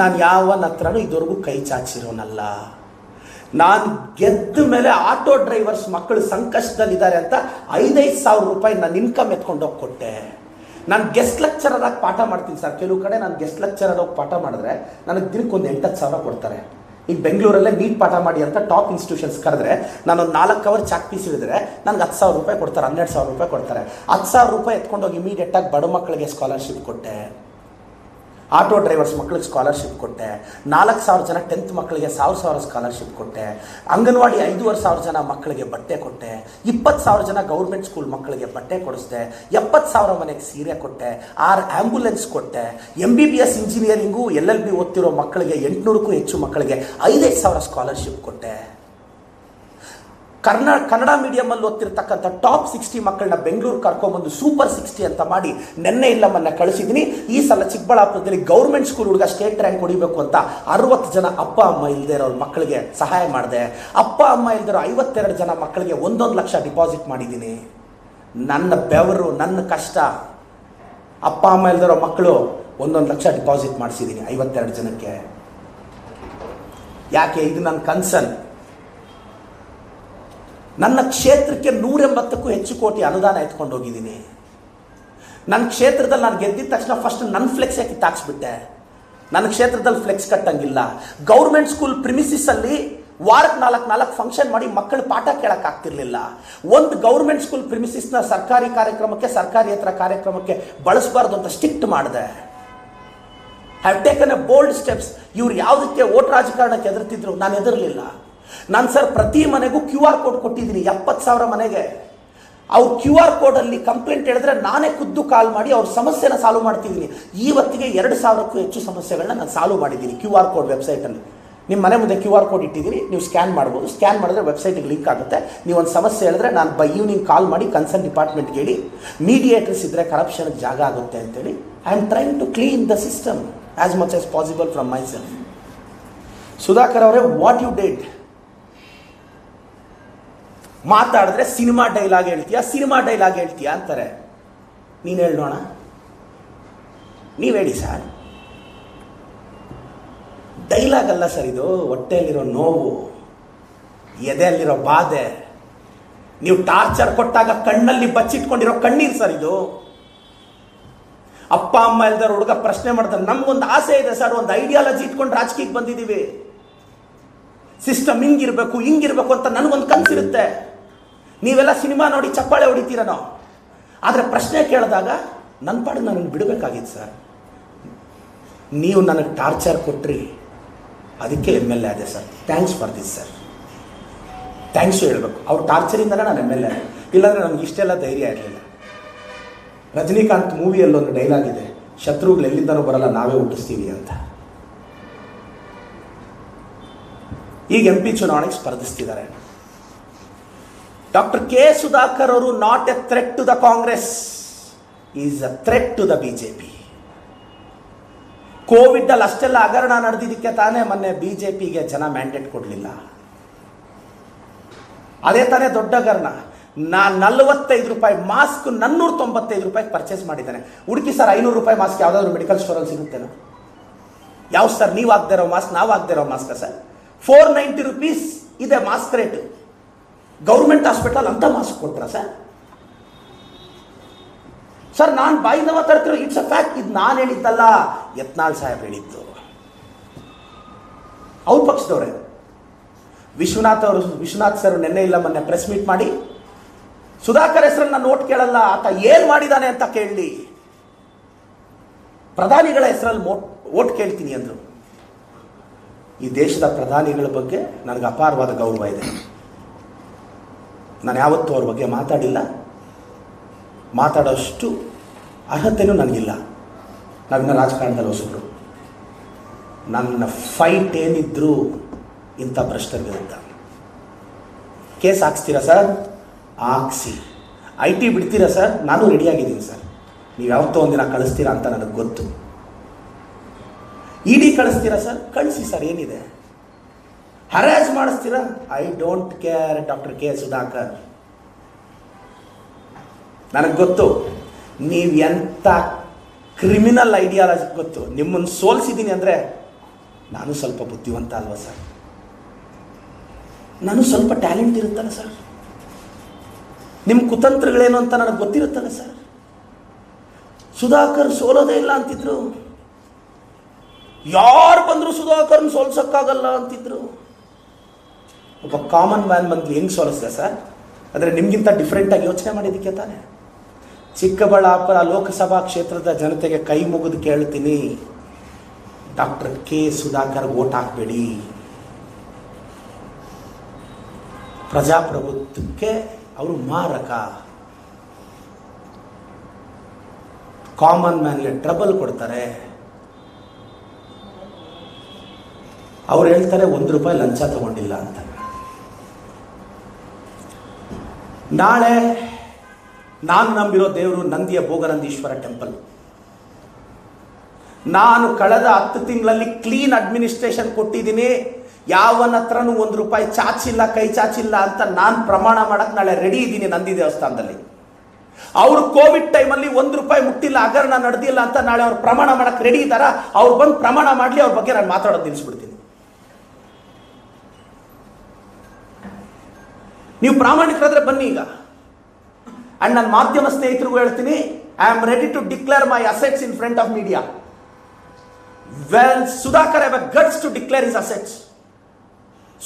ನಾನು ಯಾವನ ಹತ್ರನೂ ಇದುವರೆಗೂ ಕೈ ಚಾಚಿರೋನಲ್ಲ. ನಾನು ಗೆದ್ದ ಮೇಲೆ ಆಟೋ ಡ್ರೈವರ್ಸ್ ಮಕ್ಕಳು ಸಂಕಷ್ಟದಲ್ಲಿದ್ದಾರೆ ಅಂತ ಐದೈದು ಸಾವಿರ ರೂಪಾಯಿ ನಾನು ಇನ್ಕಮ್ ಎತ್ಕೊಂಡು ಹೋಗಿ ಕೊಟ್ಟೆ. ನಾನು ಗೆಸ್ಟ್ ಲೆಕ್ಚರರಾಗಿ ಪಾಠ ಮಾಡ್ತೀನಿ ಸರ್. ಕೆಲವು ಕಡೆ ನಾನು ಗೆಸ್ಟ್ ಲೆಕ್ಚರರ್ ಹೋಗಿ ಪಾಠ ಮಾಡಿದ್ರೆ ನನಗೆ ದಿನಕ್ಕೊಂದು ಎಂಟತ್ತು ಸಾವಿರ ಕೊಡ್ತಾರೆ. ಈಗ ಬೆಂಗಳೂರಲ್ಲೇ ನೀಟ್ ಪಾಠ ಮಾಡಿ ಅಂತ ಟಾಪ್ ಇನ್ಸ್ಟಿಟ್ಯೂಷನ್ಸ್ ಕರೆದ್ರೆ ನಾನು ನಾಲ್ಕು ಅವರ್ ಚಾಕ್ ಪೀಸ್ ಹಿಡಿದ್ರೆ ನನಗೆ ಹತ್ತು ಸಾವಿರ ರೂಪಾಯಿ ಕೊಡ್ತಾರೆ, ಹನ್ನೆರಡು ಸಾವಿರ ರೂಪಾಯಿ ಕೊಡ್ತಾರೆ. ಹತ್ತು ಸಾವಿರ ರೂಪಾಯಿ ಎತ್ಕೊಂಡೋಗಿ ಇಮಿಡಿಯೇಟಾಗಿ ಬಡ ಮಕ್ಕಳಿಗೆ ಸ್ಕಾಲರ್ಶಿಪ್ ಕೊಟ್ಟೆ. ಆಟೋ ಡ್ರೈವರ್ಸ್ ಮಕ್ಕಳಿಗೆ ಸ್ಕಾಲರ್ಶಿಪ್ ಕೊಟ್ಟೆ. ನಾಲ್ಕು ಸಾವಿರ ಜನ ಟೆಂತ್ ಮಕ್ಕಳಿಗೆ ಸಾವಿರ ಸಾವಿರ ಸ್ಕಾಲರ್ಶಿಪ್ ಕೊಟ್ಟೆ. ಅಂಗನವಾಡಿ ಐದೂವರೆ ಸಾವಿರ ಜನ ಮಕ್ಕಳಿಗೆ ಬಟ್ಟೆ ಕೊಟ್ಟೆ. ಇಪ್ಪತ್ತು ಸಾವಿರ ಜನ ಗೌರ್ಮೆಂಟ್ ಸ್ಕೂಲ್ ಮಕ್ಕಳಿಗೆ ಬಟ್ಟೆ ಕೊಡಿಸಿದೆ. ಎಪ್ಪತ್ತು ಸಾವಿರ ಮನೆಗೆ ಸೀರೆ ಕೊಟ್ಟೆ. ಆರು ಆ್ಯಂಬುಲೆನ್ಸ್ ಕೊಟ್ಟೆ. M B B S engineering L L B ಓದ್ತಿರೋ ಮಕ್ಕಳಿಗೆ ಎಂಟುನೂರಕ್ಕೂ ಹೆಚ್ಚು ಮಕ್ಕಳಿಗೆ ಐದೈದು ಸಾವಿರ ಸ್ಕಾಲರ್ಶಿಪ್ ಕೊಟ್ಟೆ. ಕನ್ನಡ ಕನ್ನಡ ಮೀಡಿಯಮಲ್ಲಿ ಓದ್ತಿರ್ತಕ್ಕಂಥ ಟಾಪ್ ಸಿಕ್ಸ್ಟಿ ಮಕ್ಕಳನ್ನ ಬೆಂಗಳೂರು ಕರ್ಕೊಂಬಂದು ಸೂಪರ್ ಸಿಕ್ಸ್ಟಿ ಅಂತ ಮಾಡಿ ನೆನ್ನೆ ಇಲ್ಲಮ್ಮನ್ನ ಮೊನ್ನೆ ಕಳಿಸಿದ್ದೀನಿ. ಈ ಸಲ ಚಿಕ್ಕಬಳ್ಳಾಪುರದಲ್ಲಿ ಗೌರ್ಮೆಂಟ್ ಸ್ಕೂಲ್ ಹುಡುಗ ಸ್ಟೇಟ್ ರ್ಯಾಂಕ್ ಹೊಡಿಬೇಕು ಅಂತ ಅರವತ್ತು ಜನ ಅಪ್ಪ, ಅಮ್ಮ ಇಲ್ಲದೆ ಇರೋ ಮಕ್ಕಳಿಗೆ ಸಹಾಯ ಮಾಡಿದೆ. ಅಪ್ಪ, ಅಮ್ಮ ಇಲ್ದಿರೋ ಐವತ್ತೆರಡು ಜನ ಮಕ್ಕಳಿಗೆ ಒಂದೊಂದು ಲಕ್ಷ ಡಿಪಾಸಿಟ್ ಮಾಡಿದ್ದೀನಿ. ನನ್ನ ಬೆವರು, ನನ್ನ ಕಷ್ಟ. ಅಪ್ಪ, ಅಮ್ಮ ಇಲ್ದಿರೋ ಮಕ್ಕಳು ಒಂದೊಂದು ಲಕ್ಷ ಡಿಪಾಸಿಟ್ ಮಾಡಿಸಿದ್ದೀನಿ ಐವತ್ತೆರಡು ಜನಕ್ಕೆ. ಯಾಕೆ? ಇದು ನನ್ನ ಕನ್ಸರ್ನ್ ನನ್ನ ಕ್ಷೇತ್ರಕ್ಕೆ ನೂರೆಂಬತ್ತಕ್ಕೂ ಹೆಚ್ಚು ಕೋಟಿ ಅನುದಾನ ಎತ್ಕೊಂಡು ಹೋಗಿದ್ದೀನಿ. ನನ್ನ ಕ್ಷೇತ್ರದಲ್ಲಿ ನಾನು ಗೆದ್ದಿದ ತಕ್ಷಣ ಫಸ್ಟ್ ನನ್ನ ಫ್ಲೆಕ್ಸ್ ಯಾಕೆ ತಾಕ್ಸ್ಬಿಟ್ಟೆ ನನ್ನ ಕ್ಷೇತ್ರದಲ್ಲಿ ಫ್ಲೆಕ್ಸ್ ಕಟ್ಟಂಗಿಲ್ಲ. ಗೌರ್ಮೆಂಟ್ ಸ್ಕೂಲ್ ಪ್ರಿಮಿಸಿಸಲ್ಲಿ ವಾರಕ್ಕೆ ನಾಲ್ಕು ನಾಲ್ಕು ಫಂಕ್ಷನ್ ಮಾಡಿ ಮಕ್ಕಳು ಪಾಠ ಕೇಳೋಕ್ಕಾಗ್ತಿರ್ಲಿಲ್ಲ ಒಂದು ಗೌರ್ಮೆಂಟ್ ಸ್ಕೂಲ್ ಪ್ರಿಮಿಸಿಸ್ನ ಸರ್ಕಾರಿ ಕಾರ್ಯಕ್ರಮಕ್ಕೆ ಸರ್ಕಾರಿಯೇತರ ಕಾರ್ಯಕ್ರಮಕ್ಕೆ ಬಳಸಬಾರ್ದು ಅಂತ ಸ್ಟಿಕ್ಟ್ ಮಾಡಿದೆ. Have taken a bold steps ಇವ್ರು ಯಾವುದಕ್ಕೆ ಓಟ್ ರಾಜಕಾರಣಕ್ಕೆ ಎದುರ್ತಿದ್ರು ನಾನು ಎದುರಲಿಲ್ಲ ನಾನು ಸರ್ ಪ್ರತಿ ಮನೆಗೂ ಕ್ಯೂ ಆರ್ ಕೋಡ್ ಕೊಟ್ಟಿದ್ದೀನಿ, ಎಪ್ಪತ್ತು ಸಾವಿರ ಮನೆಗೆ. ಅವ್ರ ಕ್ಯೂ ಆರ್ ಕೋಡಲ್ಲಿ ಕಂಪ್ಲೇಂಟ್ ಹೇಳಿದ್ರೆ ನಾನೇ ಖುದ್ದು ಕಾಲ್ ಮಾಡಿ ಅವ್ರ ಸಮಸ್ಯೆನ ಸಾಲ್ವ್ ಮಾಡ್ತಿದ್ದೀನಿ. ಇವತ್ತಿಗೆ ಎರಡು ಸಾವಿರಕ್ಕೂ ಹೆಚ್ಚು ಸಮಸ್ಯೆಗಳನ್ನ ನಾನು ಸಾಲ್ವ್ ಮಾಡಿದ್ದೀನಿ ಕ್ಯೂ ಆರ್ ಕೋಡ್ ವೆಬ್ಸೈಟಲ್ಲಿ ನಿಮ್ಮ ಮನೆ ಮುಂದೆ ಕ್ಯೂ ಆರ್ ಕೋಡ್ ಇಟ್ಟಿದ್ದೀನಿ ನೀವು ಸ್ಕ್ಯಾನ್ ಮಾಡ್ಬೋದು. ಸ್ಕ್ಯಾನ್ ಮಾಡಿದ್ರೆ ವೆಬ್ಸೈಟಿಗೆ ಲಿಂಕ್ ಆಗುತ್ತೆ. ನೀವು ಒಂದು ಸಮಸ್ಯೆ ಹೇಳಿದ್ರೆ ನಾನು ಬೈ ಈವ್ನಿಂಗ್ ಕಾಲ್ ಮಾಡಿ ಕನ್ಸರ್ನ್ ಡಿಪಾರ್ಟ್ಮೆಂಟ್ಗೆ ಹೇಳಿ, ಮೀಡಿಯೇಟರ್ಸ್ ಇದ್ದರೆ ಕರಪ್ಷನ್ಗೆ ಜಾಗ ಆಗುತ್ತೆ ಅಂತೇಳಿ I am trying to clean the system as much as possible from my self Sudhakar ಅವರೇ ವಾಟ್ ಯು ಡಿಡ್ ಮಾತಾಡಿದ್ರೆ ಸಿನಿಮಾ ಡೈಲಾಗ್ ಹೇಳ್ತೀಯಾ, ಸಿನಿಮಾ ಡೈಲಾಗ್ ಹೇಳ್ತೀಯ ಅಂತಾರೆ. ನೀನು ಹೇಳೋಣ. ನೀವು ಹೇಳಿ ಸರ್. ಡೈಲಾಗ್ ಅಲ್ಲ ಸರ್ ಇದು, ಹೊಟ್ಟೆಯಲ್ಲಿರೋ ನೋವು, ಎದೆಯಲ್ಲಿರೋ ಬಾಧೆ. ನೀವು ಟಾರ್ಚರ್ ಕೊಟ್ಟಾಗ ಕಣ್ಣಲ್ಲಿ ಬಚ್ಚಿಟ್ಕೊಂಡಿರೋ ಕಣ್ಣೀರು ಸರ್ ಇದು. ಅಪ್ಪ, ಅಮ್ಮ ಇಲ್ದಾರ ಹುಡುಗ ಪ್ರಶ್ನೆ ಮಾಡ್ತಾರೆ. ನಮ್ಗೊಂದು ಆಸೆ ಇದೆ ಸರ್, ಒಂದು ಐಡಿಯಾಲಜಿ ಇಟ್ಕೊಂಡು ರಾಜಕೀಯಕ್ಕೆ ಬಂದಿದ್ದೀವಿ ಸಿಸ್ಟಮ್ ಹಿಂಗಿರ್ಬೇಕು ಹಿಂಗಿರ್ಬೇಕು ಅಂತ ನನಗೊಂದು ಕನಸಿರುತ್ತೆ. ನೀವೆಲ್ಲ ಸಿನಿಮಾ ನೋಡಿ ಚಪ್ಪಾಳೆ ಹೊಡಿತೀರನೋ ಆದರೆ ಪ್ರಶ್ನೆ ಕೇಳಿದಾಗ ನನ್ನ ಪಾಡು ನನಗೆ ಬಿಡಬೇಕಾಗಿತ್ತು ಸರ್. ನೀವು ನನಗೆ ಟಾರ್ಚರ್ ಕೊಟ್ರಿ, ಅದಕ್ಕೆ ಎಂ ಎಲ್ ಎ ಆದೆ sir. Thanks for this sir. Thanks ಹೇಳಬೇಕು. ಅವ್ರ ಟಾರ್ಚರಿಂದಲೇ ನಾನು ಎಂ ಎಲ್ ಎ ಇಲ್ಲಾಂದರೆ ನಮ್ಗೆ ಇಷ್ಟೆಲ್ಲ ಧೈರ್ಯ ಇರಲಿಲ್ಲ. ರಜನಿಕಾಂತ್ ಮೂವಿಯಲ್ಲಿ ಒಂದು ಡೈಲಾಗ್ ಇದೆ. ಶತ್ರುಗಳು ಎಲ್ಲಿಂದನೂ ಬರಲ್ಲ, ನಾವೇ ಹುಟ್ಟಿಸ್ತೀವಿ ಅಂತ. ಈಗ ಎಂ ಪಿ ಚುನಾವಣೆಗೆ ಸ್ಪರ್ಧಿಸ್ತಿದ್ದಾರೆ. ಡಾಕ್ಟರ್ ಕೆ ಸುಧಾಕರ್ ಅವರು not a threat to the Congress is a threat to the BJP Covid ಅಲ್ಲಿ ಅಷ್ಟೆಲ್ಲ ಹಗರಣ ನಡೆದಿದ್ದಕ್ಕೆ ತಾನೇ ಮೊನ್ನೆ ಬಿಜೆಪಿಗೆ ಜನ ಮ್ಯಾಂಡೇಟ್ ಕೊಡಲಿಲ್ಲ. ಅದೇ ತಾನೇ ದೊಡ್ಡ ಹಗರಣ. ನಾ ನಲ್ವತ್ತೈದು ರೂಪಾಯಿ ಮಾಸ್ಕ್ ನನ್ನೂರ ತೊಂಬತ್ತೈದು ರೂಪಾಯಿ ಪರ್ಚೇಸ್ ಮಾಡಿದ್ದಾನೆ. ಹುಡುಕಿ ಸರ್ ಐನೂರು ರೂಪಾಯಿ ಮಾಸ್ಕ್ ಯಾವುದಾದ್ರು ಮೆಡಿಕಲ್ ಸ್ಟೋರಲ್ಲಿ ಸಿಗುತ್ತೇನೋ? ಯಾವ ಸರ್, ನೀವು ಹಾಕ್ದಿರೋ ಮಾಸ್ಕ್, ನಾವು ಹಾಕ್ದಿರೋ mask sir? Four ninety rupees ಇದೆ ಮಾಸ್ಕ್ ರೇಟ್ ಗೌರ್ಮೆಂಟ್ ಹಾಸ್ಪಿಟಲ್ ಅಂತ ಮಾಸ್ಕ್ ಕೊಟ್ರ ಸರ್? ಸರ್, ನಾನು ಬಾಯಿಂದ ತರ್ತಿರೋ ಇಟ್ಸ್ ಅ ಫ್ಯಾಕ್ಟ್ ಇದು ನಾನು ಹೇಳಿದ್ದಲ್ಲ. ಯತ್ನಾಳ್ ಸಾಹೇಬ್ ಹೇಳಿದ್ದು. ಅವ್ರ ಪಕ್ಷದವ್ರೆ. ವಿಶ್ವನಾಥ್ ಅವರು, ವಿಶ್ವನಾಥ್ ಸರ್ ನಿನ್ನೆ ಇಲ್ಲ, ಮೊನ್ನೆ ಪ್ರೆಸ್ ಮೀಟ್ ಮಾಡಿ. ಸುಧಾಕರ್ ಹೆಸರನ್ನ ನೋಟ್ ಕೇಳಲ್ಲ, ಆತ ಏನ್ ಮಾಡಿದಾನೆ ಅಂತ ಕೇಳಲಿ ಪ್ರಧಾನಿಗಳ ಹೆಸರಲ್ಲಿ ಮೋಟ್ ಓಟ್ ಕೇಳ್ತೀನಿ ಅಂದ್ರು. ಈ ದೇಶದ ಪ್ರಧಾನಿಗಳ ಬಗ್ಗೆ ನನಗೆ ಅಪಾರವಾದ ಗೌರವ ಇದೆ. ನಾನು ಯಾವತ್ತೂ ಅವ್ರ ಬಗ್ಗೆ ಮಾತಾಡಿಲ್ಲ. ಮಾತಾಡೋಷ್ಟು ಅರ್ಹತೆಯೂ ನನಗಿಲ್ಲ. ನಾವಿನ್ನ ರಾಜಕಾರಣದಲ್ಲಿ ಹೊಸಬ್ರು. ನನ್ನ ಫೈಟ್ ಏನಿದ್ರು ಇಂಥ ಭ್ರಷ್ಟರ ಕೇಸ್ ಹಾಕ್ಸ್ತೀರಾ ಸರ್? ಹಾಕ್ಸಿ. ಐ ಟಿ ಬಿಡ್ತೀರಾ ಸರ್? ನಾನು ರೆಡಿಯಾಗಿದ್ದೀನಿ ಸರ್. ನೀವು ಯಾವತ್ತೋ ಒಂದಿನ ಕಳಿಸ್ತೀರಾ ಅಂತ ನನಗೆ ಗೊತ್ತು. ಇ ಡಿ ಕಳಿಸ್ತೀರಾ ಸರ್? ಕಳಿಸಿ ಸರ್, ಏನಿದೆ? ಹರಾಜ್ ಮಾಡಿಸ್ತೀರಾ? I don't care doctor K Sudhakar. ನನಗೆ ಗೊತ್ತು, ನೀವು ಎಂಥ ಕ್ರಿಮಿನಲ್ ಐಡಿಯಾಲಜಿ ಗೊತ್ತು ನಿಮ್ಮನ್ನು ಸೋಲ್ಸಿದ್ದೀನಿ ಅಂದರೆ ನಾನು ಸ್ವಲ್ಪ ಬುದ್ಧಿವಂತ ಅಲ್ವಾ ಸರ್? ನಾನು ಸ್ವಲ್ಪ ಟ್ಯಾಲೆಂಟ್ ಇರುತ್ತಲ್ಲ ಸರ್? ನಿಮ್ಮ ಕುತಂತ್ರಗಳೇನು ಅಂತ ನನಗೆ ಗೊತ್ತಿರುತ್ತಲ್ಲ ಸರ್? ಸುಧಾಕರ್ ಸೋಲೋದೇ ಇಲ್ಲ ಅಂತಿದ್ರು. ಯಾರು ಬಂದರೂ ಸುಧಾಕರ್ನ ಸೋಲ್ಸೋಕ್ಕಾಗಲ್ಲ ಅಂತಿದ್ರು. ಒಬ್ಬ ಕಾಮನ್ ಮ್ಯಾನ್ ಬಂದು ಹೆಂಗೆ ಸೋಲಿಸಿದೆ ಸರ್? ಅಂದರೆ ನಿಮಗಿಂತ ಡಿಫ್ರೆಂಟಾಗಿ ಯೋಚನೆ ಮಾಡಿದ್ದಕ್ಕೆ ತಾನೆ. ಚಿಕ್ಕಬಳ್ಳಾಪುರ ಲೋಕಸಭಾ ಕ್ಷೇತ್ರದ ಜನತೆಗೆ ಕೈ ಮುಗಿದು ಕೇಳ್ತೀನಿ. ಡಾಕ್ಟರ್ ಕೆ ಸುಧಾಕರ್ ಓಟ್ ಹಾಕಬೇಡಿ. ಪ್ರಜಾಪ್ರಭುತ್ವಕ್ಕೆ ಅವರು ಮಾರಕ. ಕಾಮನ್ ಮ್ಯಾನ್ಗೆ ಟ್ರಬಲ್ ಕೊಡ್ತಾರೆ. ಅವ್ರು ಹೇಳ್ತಾರೆ, ಒಂದು ರೂಪಾಯಿ ಲಂಚ ತಗೊಂಡಿಲ್ಲ ಅಂತ. ನಾಳೆ ನಾನು ನಂಬಿರೋ ದೇವರು ನಂದಿಯ ಭೋಗನಂದೀಶ್ವರ ಟೆಂಪಲ್. ನಾನು ಕಳೆದ ಹತ್ತು ತಿಂಗಳಲ್ಲಿ ಕ್ಲೀನ್ ಅಡ್ಮಿನಿಸ್ಟ್ರೇಷನ್ ಕೊಟ್ಟಿದ್ದೀನಿ. ಯಾವನ ಹತ್ರನೂ ಒಂದು ರೂಪಾಯಿ ಚಾಚಿಲ್ಲ, ಕೈ ಚಾಚಿಲ್ಲ ಅಂತ ನಾನು ಪ್ರಮಾಣ ಮಾಡಕ್ಕೆ ನಾಳೆ ರೆಡಿ ಇದ್ದೀನಿ ನಂದಿ ದೇವಸ್ಥಾನದಲ್ಲಿ. ಅವರು ಕೋವಿಡ್ ಟೈಮಲ್ಲಿ ಒಂದು ರೂಪಾಯಿ ಮುಟ್ಟಿಲ್ಲ, ಹಗರಣ ನಡೆದಿಲ್ಲ ಅಂತ ನಾಳೆ ಅವ್ರು ಪ್ರಮಾಣ ಮಾಡಕ್ಕೆ ರೆಡಿ ಇದ್ದಾರಾ? ಅವ್ರು ಬಂದು ಪ್ರಮಾಣ ಮಾಡಲಿ, ಅವ್ರ ಬಗ್ಗೆ ನಾನು ಮಾತಾಡೋದು ನಿಲ್ಲಿಸ್ಬಿಡ್ತೀನಿ ನೀವು ಪ್ರಾಮಾಣಿಕರಾದ್ರೆ ಬನ್ನಿ ಈಗ. ಅಂಡ್ ನನ್ನ ಮಾಧ್ಯಮ ಸ್ನೇಹಿತರಿಗೂ ಹೇಳ್ತೀನಿ I am ready to declare my assets in front of media well Sudhakar have guts to declare his assets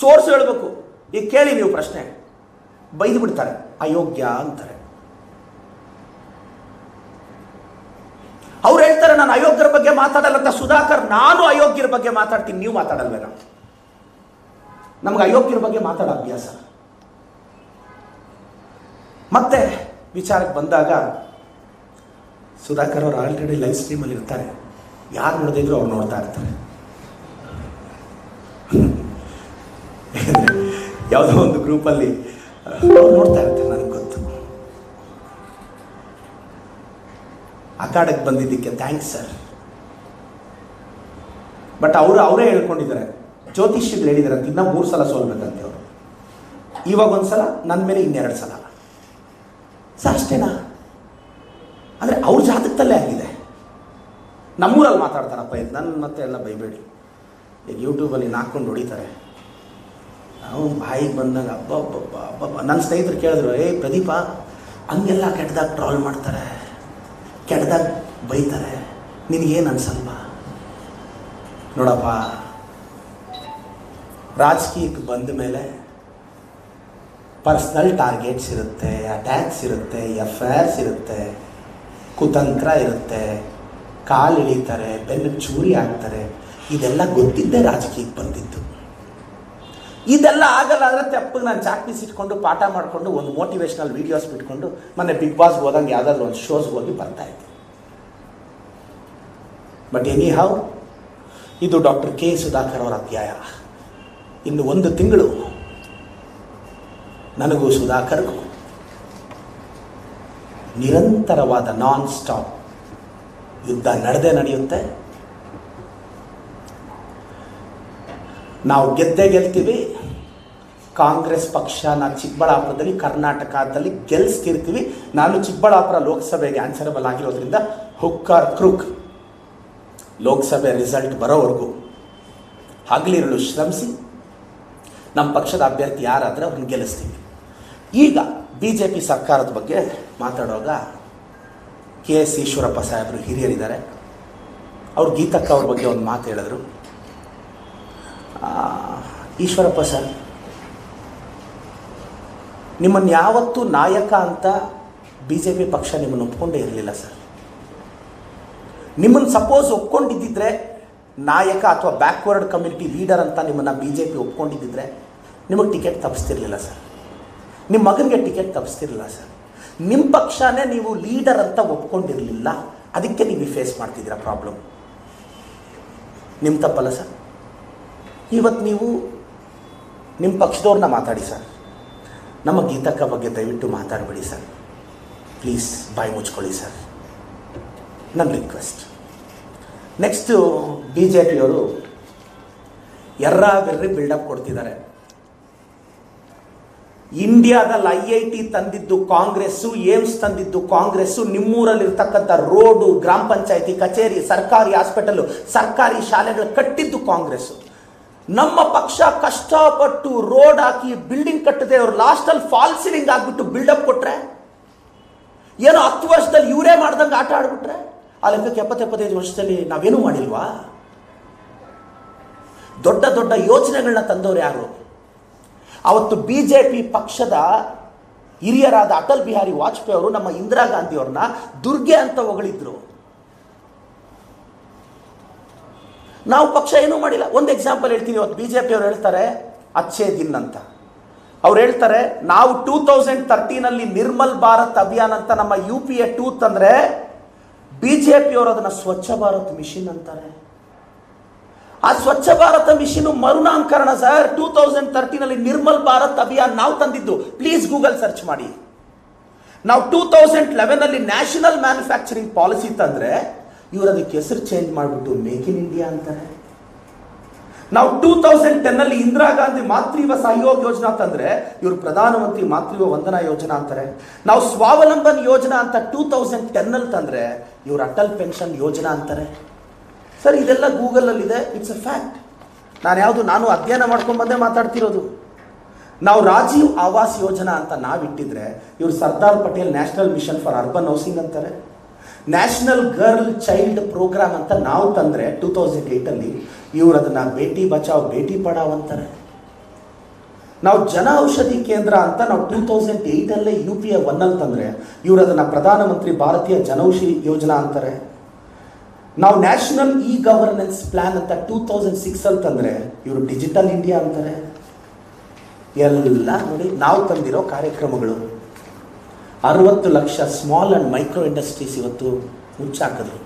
source ಹೇಳಬೇಕು. ಈಗ ಕೇಳಿ ನೀವು ಪ್ರಶ್ನೆ. ಬೈದು ಬಿಡ್ತಾರೆ. ಅಯೋಗ್ಯ ಅಂತಾರೆ. ಅವ್ರು ಹೇಳ್ತಾರೆ, ನಾನು ಅಯೋಗ್ಯರ ಬಗ್ಗೆ ಮಾತಾಡಲ್ಲ ಅಂತ ಸುಧಾಕರ್, ನಾನು ಅಯೋಗ್ಯರ ಬಗ್ಗೆ ಮಾತಾಡ್ತೀನಿ. ನೀವು ಮಾತಾಡಲ್ವೇನ? ನಮ್ಗೆ ಅಯೋಗ್ಯರ ಬಗ್ಗೆ ಮಾತಾಡೋ ಅಭ್ಯಾಸ. ಮತ್ತೆ ವಿಚಾರಕ್ಕೆ ಬಂದಾಗ ಸುಧಾಕರ್ ಅವರು ಆಲ್ರೆಡಿ ಲೈವ್ ಸ್ಟ್ರೀಮಲ್ಲಿ ಇರ್ತಾರೆ. ಯಾರು ನೋಡಿದ್ರು ಅವ್ರು ನೋಡ್ತಾ ಇರ್ತಾರೆ. ಯಾವುದೋ ಒಂದು ಗ್ರೂಪಲ್ಲಿ ಅವ್ರು ನೋಡ್ತಾ ಇರ್ತಾರೆ ನನಗೆ ಗೊತ್ತು. ಅಖಾಡಕ್ಕೆ ಬಂದಿದ್ದಕ್ಕೆ ಥ್ಯಾಂಕ್ಸ್ ಸರ್ ಬಟ್ ಅವರು, ಅವರೇ ಹೇಳ್ಕೊಂಡಿದ್ದಾರೆ. ಜ್ಯೋತಿಷ್ಯದ್ರು ಹೇಳಿದಾರೆ ಅಂತ ಇನ್ನೂ ಮೂರು ಸಲ ಸೋಲ್ಬೇಕಂತೆ ಅವರು. ಇವಾಗ ಒಂದು ಸಲ ನನ್ನ ಮೇಲೆ ಇನ್ನೆರಡು ಸಲ. ಸರ್ ಅಷ್ಟೇನಾ ಅಂದರೆ ಅವ್ರ ಜಾತಕದಲ್ಲೇ ಆಗಿದೆ. ನಮ್ಮೂರಲ್ಲಿ ಮಾತಾಡ್ತಾರಪ್ಪ, ಇದು ನನ್ನ ಮತ್ತೆ ಎಲ್ಲ ಬೈಬೇಡಿ. ಈಗ ಯೂಟ್ಯೂಬಲ್ಲಿ ಹಾಕ್ಕೊಂಡು ಹೊಡಿತಾರೆ. ನಾವು ಬಾಯಿಗೆ ಬಂದಾಗ ಹಬ್ಬ ಹಬ್ಬ ಹಬ್ಬ ನನ್ನ ಸ್ನೇಹಿತರು ಕೇಳಿದ್ರು, ಏ, ಪ್ರದೀಪ, ಹಂಗೆಲ್ಲ ಕೆಟ್ಟದಾಗ ಟ್ರಾಲ್ ಮಾಡ್ತಾರೆ. ಕೆಟ್ಟದಾಗ ಬೈತಾರೆ. ನಿನಗೇನು ಅನ್ಸಲ್ವಾ? ನೋಡಪ್ಪ, ರಾಜಕೀಯಕ್ಕೆ ಬಂದ ಮೇಲೆ ಪರ್ಸ್ನಲ್ ಟಾರ್ಗೆಟ್ಸ್ ಇರುತ್ತೆ ಅಟ್ಯಾಕ್ಸ್ ಇರುತ್ತೆ ಎಫ್ ಐ ಇರುತ್ತೆ, ಕುತಂತ್ರ ಇರುತ್ತೆ, ಕಾಲು ಇಳಿತಾರೆ ಬೆನ್ನು ಚೂರಿ ಹಾಕ್ತಾರೆ, ಇದೆಲ್ಲ ಗೊತ್ತಿದ್ದೇ ರಾಜಕೀಯಕ್ಕೆ ಬಂದಿದ್ದು. ಇದೆಲ್ಲ ಆಗಲ್ಲ, ಅಂದರೆ ತಪ್ಪಿಗೆ ನಾನು ಚಾಕ್ ಪೀಸ್ ಇಟ್ಕೊಂಡು, ಪಾಠ ಮಾಡಿಕೊಂಡು, ಒಂದು ಮೋಟಿವೇಶ್ನಲ್ ವೀಡಿಯೋಸ್ ಬಿಟ್ಕೊಂಡು, ಮೊನ್ನೆ ಬಿಗ್ ಬಾಸ್ಗೆ ಹೋದಂಗೆ ಯಾವುದಾದ್ರು ಒಂದು ಶೋಸ್ಗೆ ಹೋಗಿ ಬರ್ತಾ ಇದ್ದೆ. ಬಟ್ ಎನಿ ಹೌ ಇದು ಡಾಕ್ಟರ್ ಕೆ ಸುಧಾಕರ್ ಅವರ ಅಧ್ಯಾಯ. ಇನ್ನು ಒಂದು ತಿಂಗಳು ನನಗೂ ಸುಧಾಕರ್ಗೂ ನಿರಂತರವಾದ ನಾನ್ ಸ್ಟಾಪ್ ಯುದ್ಧ ನಡೆದೇ ನಡೆಯುತ್ತೆ. ನಾವು ಗೆದ್ದೇ ಗೆಲ್ತೀವಿ. ಕಾಂಗ್ರೆಸ್ ಪಕ್ಷ, ನಾನು ಚಿಕ್ಕಬಳ್ಳಾಪುರದಲ್ಲಿ, ಕರ್ನಾಟಕದಲ್ಲಿ ಗೆಲ್ಲಿಸ್ತಿರ್ತೀವಿ ನಾನು ಚಿಕ್ಕಬಳ್ಳಾಪುರ ಲೋಕಸಭೆಗೆ ಆನ್ಸರಬಲ್ ಆಗಿರೋದ್ರಿಂದ ಹುಕ್ಕಾರ್ ಕ್ರೂಕ್ ಲೋಕಸಭೆ ರಿಸಲ್ಟ್ ಬರೋವರೆಗೂ. ಹಗಲಿರಲು ಶ್ರಮಿಸಿ, ನಮ್ಮ ಪಕ್ಷದ ಅಭ್ಯರ್ಥಿ ಯಾರಾದರೆ ಅವ್ರನ್ನ ಗೆಲ್ಲಿಸ್ತೀವಿ. ಈಗ ಬಿ ಜೆ ಪಿ ಸರ್ಕಾರದ ಬಗ್ಗೆ ಮಾತಾಡುವಾಗ ಕೆ ಎಸ್ ಈಶ್ವರಪ್ಪ ಸಾಹೇಬರು ಹಿರಿಯರಿದ್ದಾರೆ. ಅವರು ಗೀತಕ್ಕ ಅವ್ರ ಬಗ್ಗೆ ಒಂದು ಮಾತು ಹೇಳಿದ್ರು. ಈಶ್ವರಪ್ಪ ಸರ್, ನಿಮ್ಮನ್ನು ಯಾವತ್ತೂ ನಾಯಕ ಅಂತ ಬಿ ಜೆ ಪಿ ಪಕ್ಷ ನಿಮ್ಮನ್ನು ಒಪ್ಕೊಂಡೇ ಇರಲಿಲ್ಲ ಸರ್. ನಿಮ್ಮನ್ನು ಸಪೋಸ್ ಒಪ್ಕೊಂಡಿದ್ದಿದ್ರೆ ನಾಯಕ ಅಥವಾ ಬ್ಯಾಕ್ವರ್ಡ್ ಕಮ್ಯುನಿಟಿ ಲೀಡರ್ ಅಂತ ನಿಮ್ಮನ್ನು ಬಿ ಜೆ ಪಿ ಒಪ್ಕೊಂಡಿದ್ದಿದ್ರೆ ನಿಮಗೆ ಟಿಕೆಟ್ ತಪ್ಪಿಸ್ತಿರ್ಲಿಲ್ಲ ಸರ್. ನಿಮ್ಮ ಮಗನಿಗೆ ಟಿಕೆಟ್ ತಪ್ಪಿಸ್ತಿರಲಿಲ್ಲ ಸರ್. ನಿಮ್ಮ ಪಕ್ಷನೇ ನೀವು ಲೀಡರ್ ಅಂತ ಒಪ್ಕೊಂಡಿರಲಿಲ್ಲ. ಅದಕ್ಕೆ ನೀವು ಫೇಸ್ ಮಾಡ್ತಿದ್ದೀರ ಪ್ರಾಬ್ಲಮ್ ನಿಮ್ಮ ತಪ್ಪಲ್ಲ ಸರ್. ಇವತ್ತು ನೀವು ನಿಮ್ಮ ಪಕ್ಷದವ್ರನ್ನ ಮಾತಾಡಿ ಸರ್. ನಮ್ಮ ಗೀತಕ್ಕ ಬಗ್ಗೆ ದಯವಿಟ್ಟು ಮಾತಾಡಬೇಡಿ ಸರ್. ಪ್ಲೀಸ್ ಬಾಯ್ ಮುಚ್ಕೊಳ್ಳಿ ಸರ್. ನನ್ನ ರಿಕ್ವೆಸ್ಟ್ ನೆಕ್ಸ್ಟು ಬಿ ಜೆ ಪಿಯವರು ಎರ್ರ ಬೆರ್ರಿ ಬಿಲ್ಡಪ್ ಕೊಡ್ತಿದ್ದಾರೆ ಇಂಡಿಯಾದಲ್ಲಿ ಐ ಐ ಟಿ ತಂದಿದ್ದು ಕಾಂಗ್ರೆಸ್ಸು, ಏಮ್ಸ್ ತಂದಿದ್ದು ಕಾಂಗ್ರೆಸ್ಸು, ನಿಮ್ಮೂರಲ್ಲಿರ್ತಕ್ಕಂಥ ರೋಡು, ಗ್ರಾಮ ಪಂಚಾಯತಿ, ಕಚೇರಿ, ಸರ್ಕಾರಿ ಹಾಸ್ಪಿಟಲ್, ಸರ್ಕಾರಿ ಶಾಲೆಗಳು ಕಟ್ಟಿದ್ದು ಕಾಂಗ್ರೆಸ್ಸು. ನಮ್ಮ ಪಕ್ಷ ಕಷ್ಟಪಟ್ಟು ರೋಡ್ ಹಾಕಿ ಬಿಲ್ಡಿಂಗ್ ಕಟ್ಟದೆ ಅವ್ರು ಲಾಸ್ಟಲ್ಲಿ ಫಾಲ್ ಸೀಲಿಂಗ್ ಆಗಿಬಿಟ್ಟು ಬಿಲ್ಡಪ್ ಕೊಟ್ರೆ? ಏನೋ ಹತ್ತು ವರ್ಷದಲ್ಲಿ ಇವರೇ ಮಾಡ್ದಂಗೆ ಆಟ ಆಡ್ಬಿಟ್ರೆ? ಆ ಲೆಕ್ಕಕ್ಕೆ ಎಪ್ಪತ್ತೆಪ್ಪತ್ತೈದು ವರ್ಷದಲ್ಲಿ ನಾವೇನು ಮಾಡಿಲ್ವಾ? ದೊಡ್ಡ ದೊಡ್ಡ ಯೋಚನೆಗಳನ್ನ ತಂದವರು ಯಾರು? ಅವತ್ತು ಬಿ ಜೆ ಪಿ ಪಕ್ಷದ ಹಿರಿಯರಾದ ಅಟಲ್ ಬಿಹಾರಿ ವಾಜಪೇಯಿ ಅವರು ನಮ್ಮ ಇಂದಿರಾ ಗಾಂಧಿಯವ್ರನ್ನ ದುರ್ಗೆ ಅಂತ ಹೊಗಳಿದ್ರು. ನಾವು ಪಕ್ಷ ಏನೂ ಮಾಡಿಲ್ಲ. ಒಂದು ಎಕ್ಸಾಂಪಲ್ ಹೇಳ್ತೀನಿ ಇವತ್ತು. ಬಿ ಜೆ ಪಿ ಅವ್ರು ಹೇಳ್ತಾರೆ, ಅಚ್ಚೇ ದಿನ್ ಅಂತ. ಅವ್ರು ಹೇಳ್ತಾರೆ, ನಾವು ಟೂ ತೌಸಂಡ್ ತರ್ಟೀನಲ್ಲಿ ನಿರ್ಮಲ್ ಭಾರತ್ ಅಭಿಯಾನ್ ಅಂತ ನಮ್ಮ ಯು ಪಿ ಎ ಟೂತ್ ಅಂದರೆ ಬಿ ಜೆ ಪಿ ಅವರು ಅದನ್ನ ಸ್ವಚ್ಛ ಭಾರತ್ ಮಿಷಿನ್ ಅಂತಾರೆ. ಆ ಸ್ವಚ್ಛ ಭಾರತ ಮಿಷನ್ ಮರುನಾಮಕರಣ ಸರ್. ಟೂ ತೌಸಂಡ್ ತರ್ಟೀನಲ್ಲಿ ನಿರ್ಮಲ್ ಭಾರತ್ ಅಭಿಯಾನ್ ನಾವು ತಂದಿದ್ದು. ಪ್ಲೀಸ್ ಗೂಗಲ್ ಸರ್ಚ್ ಮಾಡಿ. ನಾವು ಟೂ ತೌಸಂಡ್ ಲೆವೆನಲ್ಲಿ ನ್ಯಾಷನಲ್ ಮ್ಯಾನುಫ್ಯಾಕ್ಚರಿಂಗ್ ಪಾಲಿಸಿ ತಂದ್ರೆ, ಇವರು ಅದಕ್ಕೆ ಹೆಸರು ಚೇಂಜ್ ಮಾಡಿಬಿಟ್ಟು ಮೇಕ್ ಇನ್ ಇಂಡಿಯಾ ಅಂತಾರೆ. ನಾವು ಟೂ ತೌಸಂಡ್ ಟೆನ್ ಅಲ್ಲಿ ಇಂದಿರಾ ಗಾಂಧಿ ಮಾತೃವ ಸಹಯೋಗ ಯೋಜನಾ ತಂದ್ರೆ, ಇವರು ಪ್ರಧಾನಮಂತ್ರಿ ಮಾತೃವ ವಂದನಾ ಯೋಜನಾ ಅಂತಾರೆ. ನಾವು ಸ್ವಾವಲಂಬನ್ ಯೋಜನಾ ಅಂತ ಟೂ ತೌಸಂಡ್ ಟೆನ್ ಅಲ್ಲಿ ತಂದ್ರೆ, ಇವರು ಅಟಲ್ ಪೆನ್ಷನ್ ಯೋಜನಾ ಅಂತಾರೆ. ಸರ್ ಇದೆಲ್ಲ ಗೂಗಲಲ್ಲಿದೆ. ಇಟ್ಸ್ ಅ ಫ್ಯಾಕ್ಟ್ ನಾನು ಯಾವುದು, ನಾನು ಅಧ್ಯಯನ ಮಾಡ್ಕೊಂಡು ಬಂದೇ ಮಾತಾಡ್ತಿರೋದು. ನಾವು ರಾಜೀವ್ ಆವಾಸ್ ಯೋಜನಾ ಅಂತ ನಾವು ಇಟ್ಟಿದ್ರೆ ಇವರು Sardar Patel national mission for urban housing ಅಂತಾರೆ. ನ್ಯಾಷನಲ್ ಗರ್ಲ್ ಚೈಲ್ಡ್ ಪ್ರೋಗ್ರಾಮ್ ಅಂತ ನಾವು ತಂದರೆ, ಟೂ ತೌಸಂಡ್ ಏಯ್ಟಲ್ಲಿ ಇವರು ಅದನ್ನು ಬೇಟಿ ಬಚಾವ್, ಬೇಟಿ ಪಡಾವ್ ಅಂತಾರೆ. ನಾವು ಜನ ಔಷಧಿ ಕೇಂದ್ರ ಅಂತ ನಾವು ಟೂ ತೌಸಂಡ್ ಏಯ್ಟಲ್ಲೇ ಯು ಪಿ ಎ ಒನ್ನಲ್ಲಿ ತಂದರೆ, ಇವರು ಅದನ್ನು ಪ್ರಧಾನಮಂತ್ರಿ ಭಾರತೀಯ ಜನೌಷಧಿ ಯೋಜನಾ ಅಂತಾರೆ. ನಾವು ನ್ಯಾಷನಲ್ ಇ ಗವರ್ನೆನ್ಸ್ ಪ್ಲಾನ್ ಅಂತ ಟೂ ತೌಸಂಡ್ ಸಿಕ್ಸ್ ಅಂತಂದರೆ, ಇವರು ಡಿಜಿಟಲ್ ಇಂಡಿಯಾ ಅಂತಾರೆ. ಎಲ್ಲ ನೋಡಿ, ನಾವು ತಂದಿರೋ ಕಾರ್ಯಕ್ರಮಗಳು. ಅರವತ್ತು lakh small and micro industries ಇವತ್ತು ಮುಚ್ಚಾಕಿದ್ರು.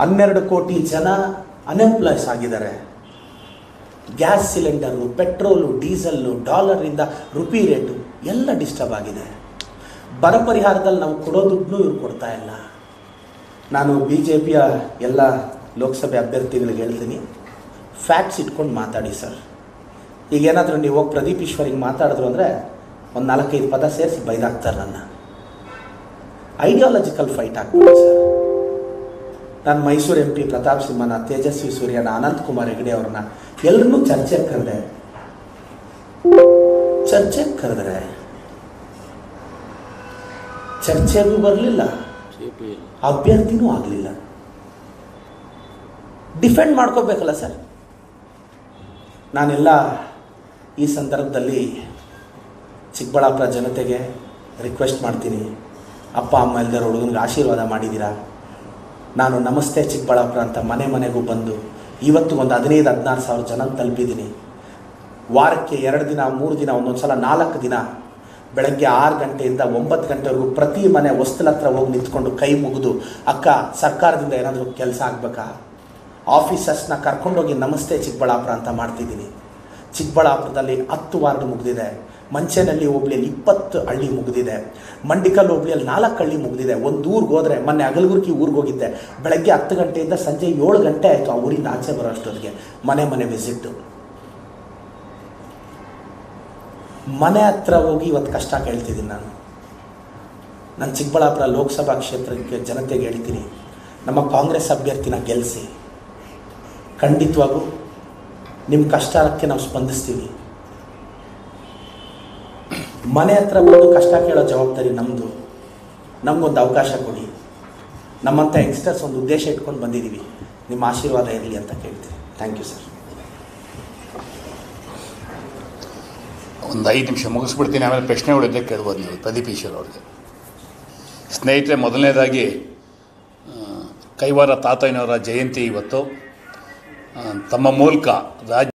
ಹನ್ನೆರಡು ಕೋಟಿ ಜನ ಅನ್ಎಂಪ್ಲಾಯ್ಸ್ ಆಗಿದ್ದಾರೆ. ಗ್ಯಾಸ್ ಸಿಲಿಂಡರು, ಪೆಟ್ರೋಲು, ಡೀಸೆಲ್ಲು ಡಾಲರಿಂದ ರುಪಿ ರೇಟು ಎಲ್ಲ ಡಿಸ್ಟರ್ಬ್ ಆಗಿದೆ. ಬರ ಪರಿಹಾರದಲ್ಲಿ ನಾವು ಕೊಡೋ ದುಡ್ಡು ಇವ್ರು ಕೊಡ್ತಾ ಇಲ್ಲ. ನಾನು ಬಿ ಜೆ ಪಿಯ ಎಲ್ಲ ಲೋಕಸಭೆ ಅಭ್ಯರ್ಥಿಗಳಿಗೆ ಹೇಳ್ತೀನಿ ಫ್ಯಾಕ್ಟ್ಸ್ ಇಟ್ಕೊಂಡು ಮಾತಾಡಿ ಸರ್ ಈಗ ಏನಾದರೂ ನೀವು ಹೋಗಿ ಪ್ರದೀಪ್ ಈಶ್ವರಿಗೆ ಮಾತಾಡಿದ್ರು ಅಂದರೆ ಒಂದು ನಾಲ್ಕೈದು ಪದ ಸೇರಿಸಿ ಬೈದಾಕ್ತಾರೆ ನನ್ನ. ಐಡಿಯಾಲಜಿಕಲ್ ಫೈಟ್ ಆಗ್ಬೋದು ಸರ್ ನಾನು ಮೈಸೂರು ಎಂ ಪಿ ಪ್ರತಾಪ್ ಸಿಂಹನ, ತೇಜಸ್ವಿ ಸೂರ್ಯನ, ಅನಂತ್ ಕುಮಾರ್ ಹೆಗಡೆ ಅವ್ರನ್ನ ಎಲ್ಲರನ್ನೂ ಚರ್ಚೆಗೆ ಕರೆದೆ ಚರ್ಚೆಗೆ ಕರೆದ್ರೆ, ಚರ್ಚೆಗೂ ಬರಲಿಲ್ಲ. ಅಭ್ಯರ್ಥಿನೂ ಆಗಲಿಲ್ಲ. ಡಿಫೆಂಡ್ ಮಾಡ್ಕೋಬೇಕಲ್ಲ ಸರ್. ನಾನೆಲ್ಲ ಈ ಸಂದರ್ಭದಲ್ಲಿ ಚಿಕ್ಕಬಳ್ಳಾಪುರ ಜನತೆಗೆ ರಿಕ್ವೆಸ್ಟ್ ಮಾಡ್ತೀನಿ. ಅಪ್ಪ, ಅಮ್ಮ ಇಲ್ದರ ಹುಡುಗನಿಗೆ ಆಶೀರ್ವಾದ ಮಾಡಿದ್ದೀರಾ? ನಾನು ನಮಸ್ತೆ ಚಿಕ್ಕಬಳ್ಳಾಪುರ ಅಂತ ಮನೆ ಮನೆಗೂ ಬಂದು ಇವತ್ತು ಒಂದು ಹದಿನೈದು, ಹದಿನಾರು ಸಾವಿರ ಜನ ತಲುಪಿದ್ದೀನಿ. ವಾರಕ್ಕೆ ಎರಡು ದಿನ, ಮೂರು ದಿನ ಒಂದೊಂದು ಸಲ ನಾಲ್ಕು ದಿನ ಬೆಳಗ್ಗೆ ಆರು ಗಂಟೆಯಿಂದ ಒಂಬತ್ತು ಗಂಟೆವರೆಗೂ ಪ್ರತಿ ಮನೆ ಹೊಸ್ತಲ ಹತ್ರ ಹೋಗಿ ನಿಂತ್ಕೊಂಡು ಕೈ ಮುಗಿದು, ಅಕ್ಕ, ಸರ್ಕಾರದಿಂದ ಏನಾದರೂ ಕೆಲಸ ಆಗಬೇಕಾ? ಆಫೀಸರ್ಸ್ನ ಕರ್ಕೊಂಡೋಗಿ ನಮಸ್ತೆ ಚಿಕ್ಕಬಳ್ಳಾಪುರ ಅಂತ ಮಾಡ್ತಿದ್ದೀನಿ. ಚಿಕ್ಕಬಳ್ಳಾಪುರದಲ್ಲಿ ಹತ್ತು ವಾರ್ಡ್ ಮುಗಿದಿದೆ. ಮಂಚೇನಹಳ್ಳಿ ಹೋಬಳಿಯಲ್ಲಿ ಇಪ್ಪತ್ತು ಹಳ್ಳಿ ಮುಗಿದಿದೆ. ಮಂಡಿಕಲ್ ಹೋಬಳಿಯಲ್ಲಿ ನಾಲ್ಕು ಹಳ್ಳಿ ಮುಗಿದಿದೆ. ಒಂದು ಊರಿಗೆ ಹೋದರೆ ಮೊನ್ನೆ ಅಗಲಗುರ್ಕಿ ಊರಿಗೆ ಹೋಗಿದ್ದೆ. ಬೆಳಗ್ಗೆ ಹತ್ತು ಗಂಟೆಯಿಂದ ಸಂಜೆ ಏಳು ಗಂಟೆ ಆಯಿತು ಆ ಊರಿಂದ ಆಚೆ ಬರೋ ಅಷ್ಟೊತ್ತಿಗೆ. ಮನೆ ಮನೆ ವಿಸಿಟ್ಟು ಮನೆ ಹತ್ರ ಹೋಗಿ ಇವತ್ತು ಕಷ್ಟ ಕೇಳ್ತಿದ್ದೀನಿ ನಾನು. ನಾನು ಚಿಕ್ಕಬಳ್ಳಾಪುರ ಲೋಕಸಭಾ ಕ್ಷೇತ್ರಕ್ಕೆ ಜನತೆಗೆ ಹೇಳ್ತೀನಿ, ನಮ್ಮ ಕಾಂಗ್ರೆಸ್ ಅಭ್ಯರ್ಥಿನ ಗೆಲ್ಲಿಸಿ ಖಂಡಿತವಾಗೂ ನಿಮ್ಮ ಕಷ್ಟಕ್ಕೆ ನಾವು ಸ್ಪಂದಿಸ್ತೀವಿ. ಮನೆ ಹತ್ರ ಬಂದು ಕಷ್ಟ ಕೇಳೋ ಜವಾಬ್ದಾರಿ ನಮ್ಮದು ನಮಗೊಂದು ಅವಕಾಶ ಕೊಡಿ. ನಮ್ಮಂಥ ಯಂಗ್ಸ್ಟರ್ಸ್ ಒಂದು ಉದ್ದೇಶ ಇಟ್ಕೊಂಡು ಬಂದಿದ್ದೀವಿ ನಿಮ್ಮ ಆಶೀರ್ವಾದ ಇರಲಿ ಅಂತ ಕೇಳ್ತೀನಿ. ಥ್ಯಾಂಕ್ ಯು ಸರ್ ಒಂದು ಐದು ನಿಮಿಷ ಮುಗಿಸ್ಬಿಡ್ತೀನಿ, ಆಮೇಲೆ ಪ್ರಶ್ನೆಗಳಿದ್ದರೆ ಕೇಳ್ಬೋದು ನೀವು, ಪ್ರದೀಪ್ ಈಶ್ವರ್ ಅವ್ರಿಗೆ. ಸ್ನೇಹಿತರೆ, ಮೊದಲನೇದಾಗಿ ಕೈವಾರ ತಾತಯ್ಯನವರ ಜಯಂತಿ ಇವತ್ತು. ತಮ್ಮ ಮೂಲಕ ರಾಜ್ಯ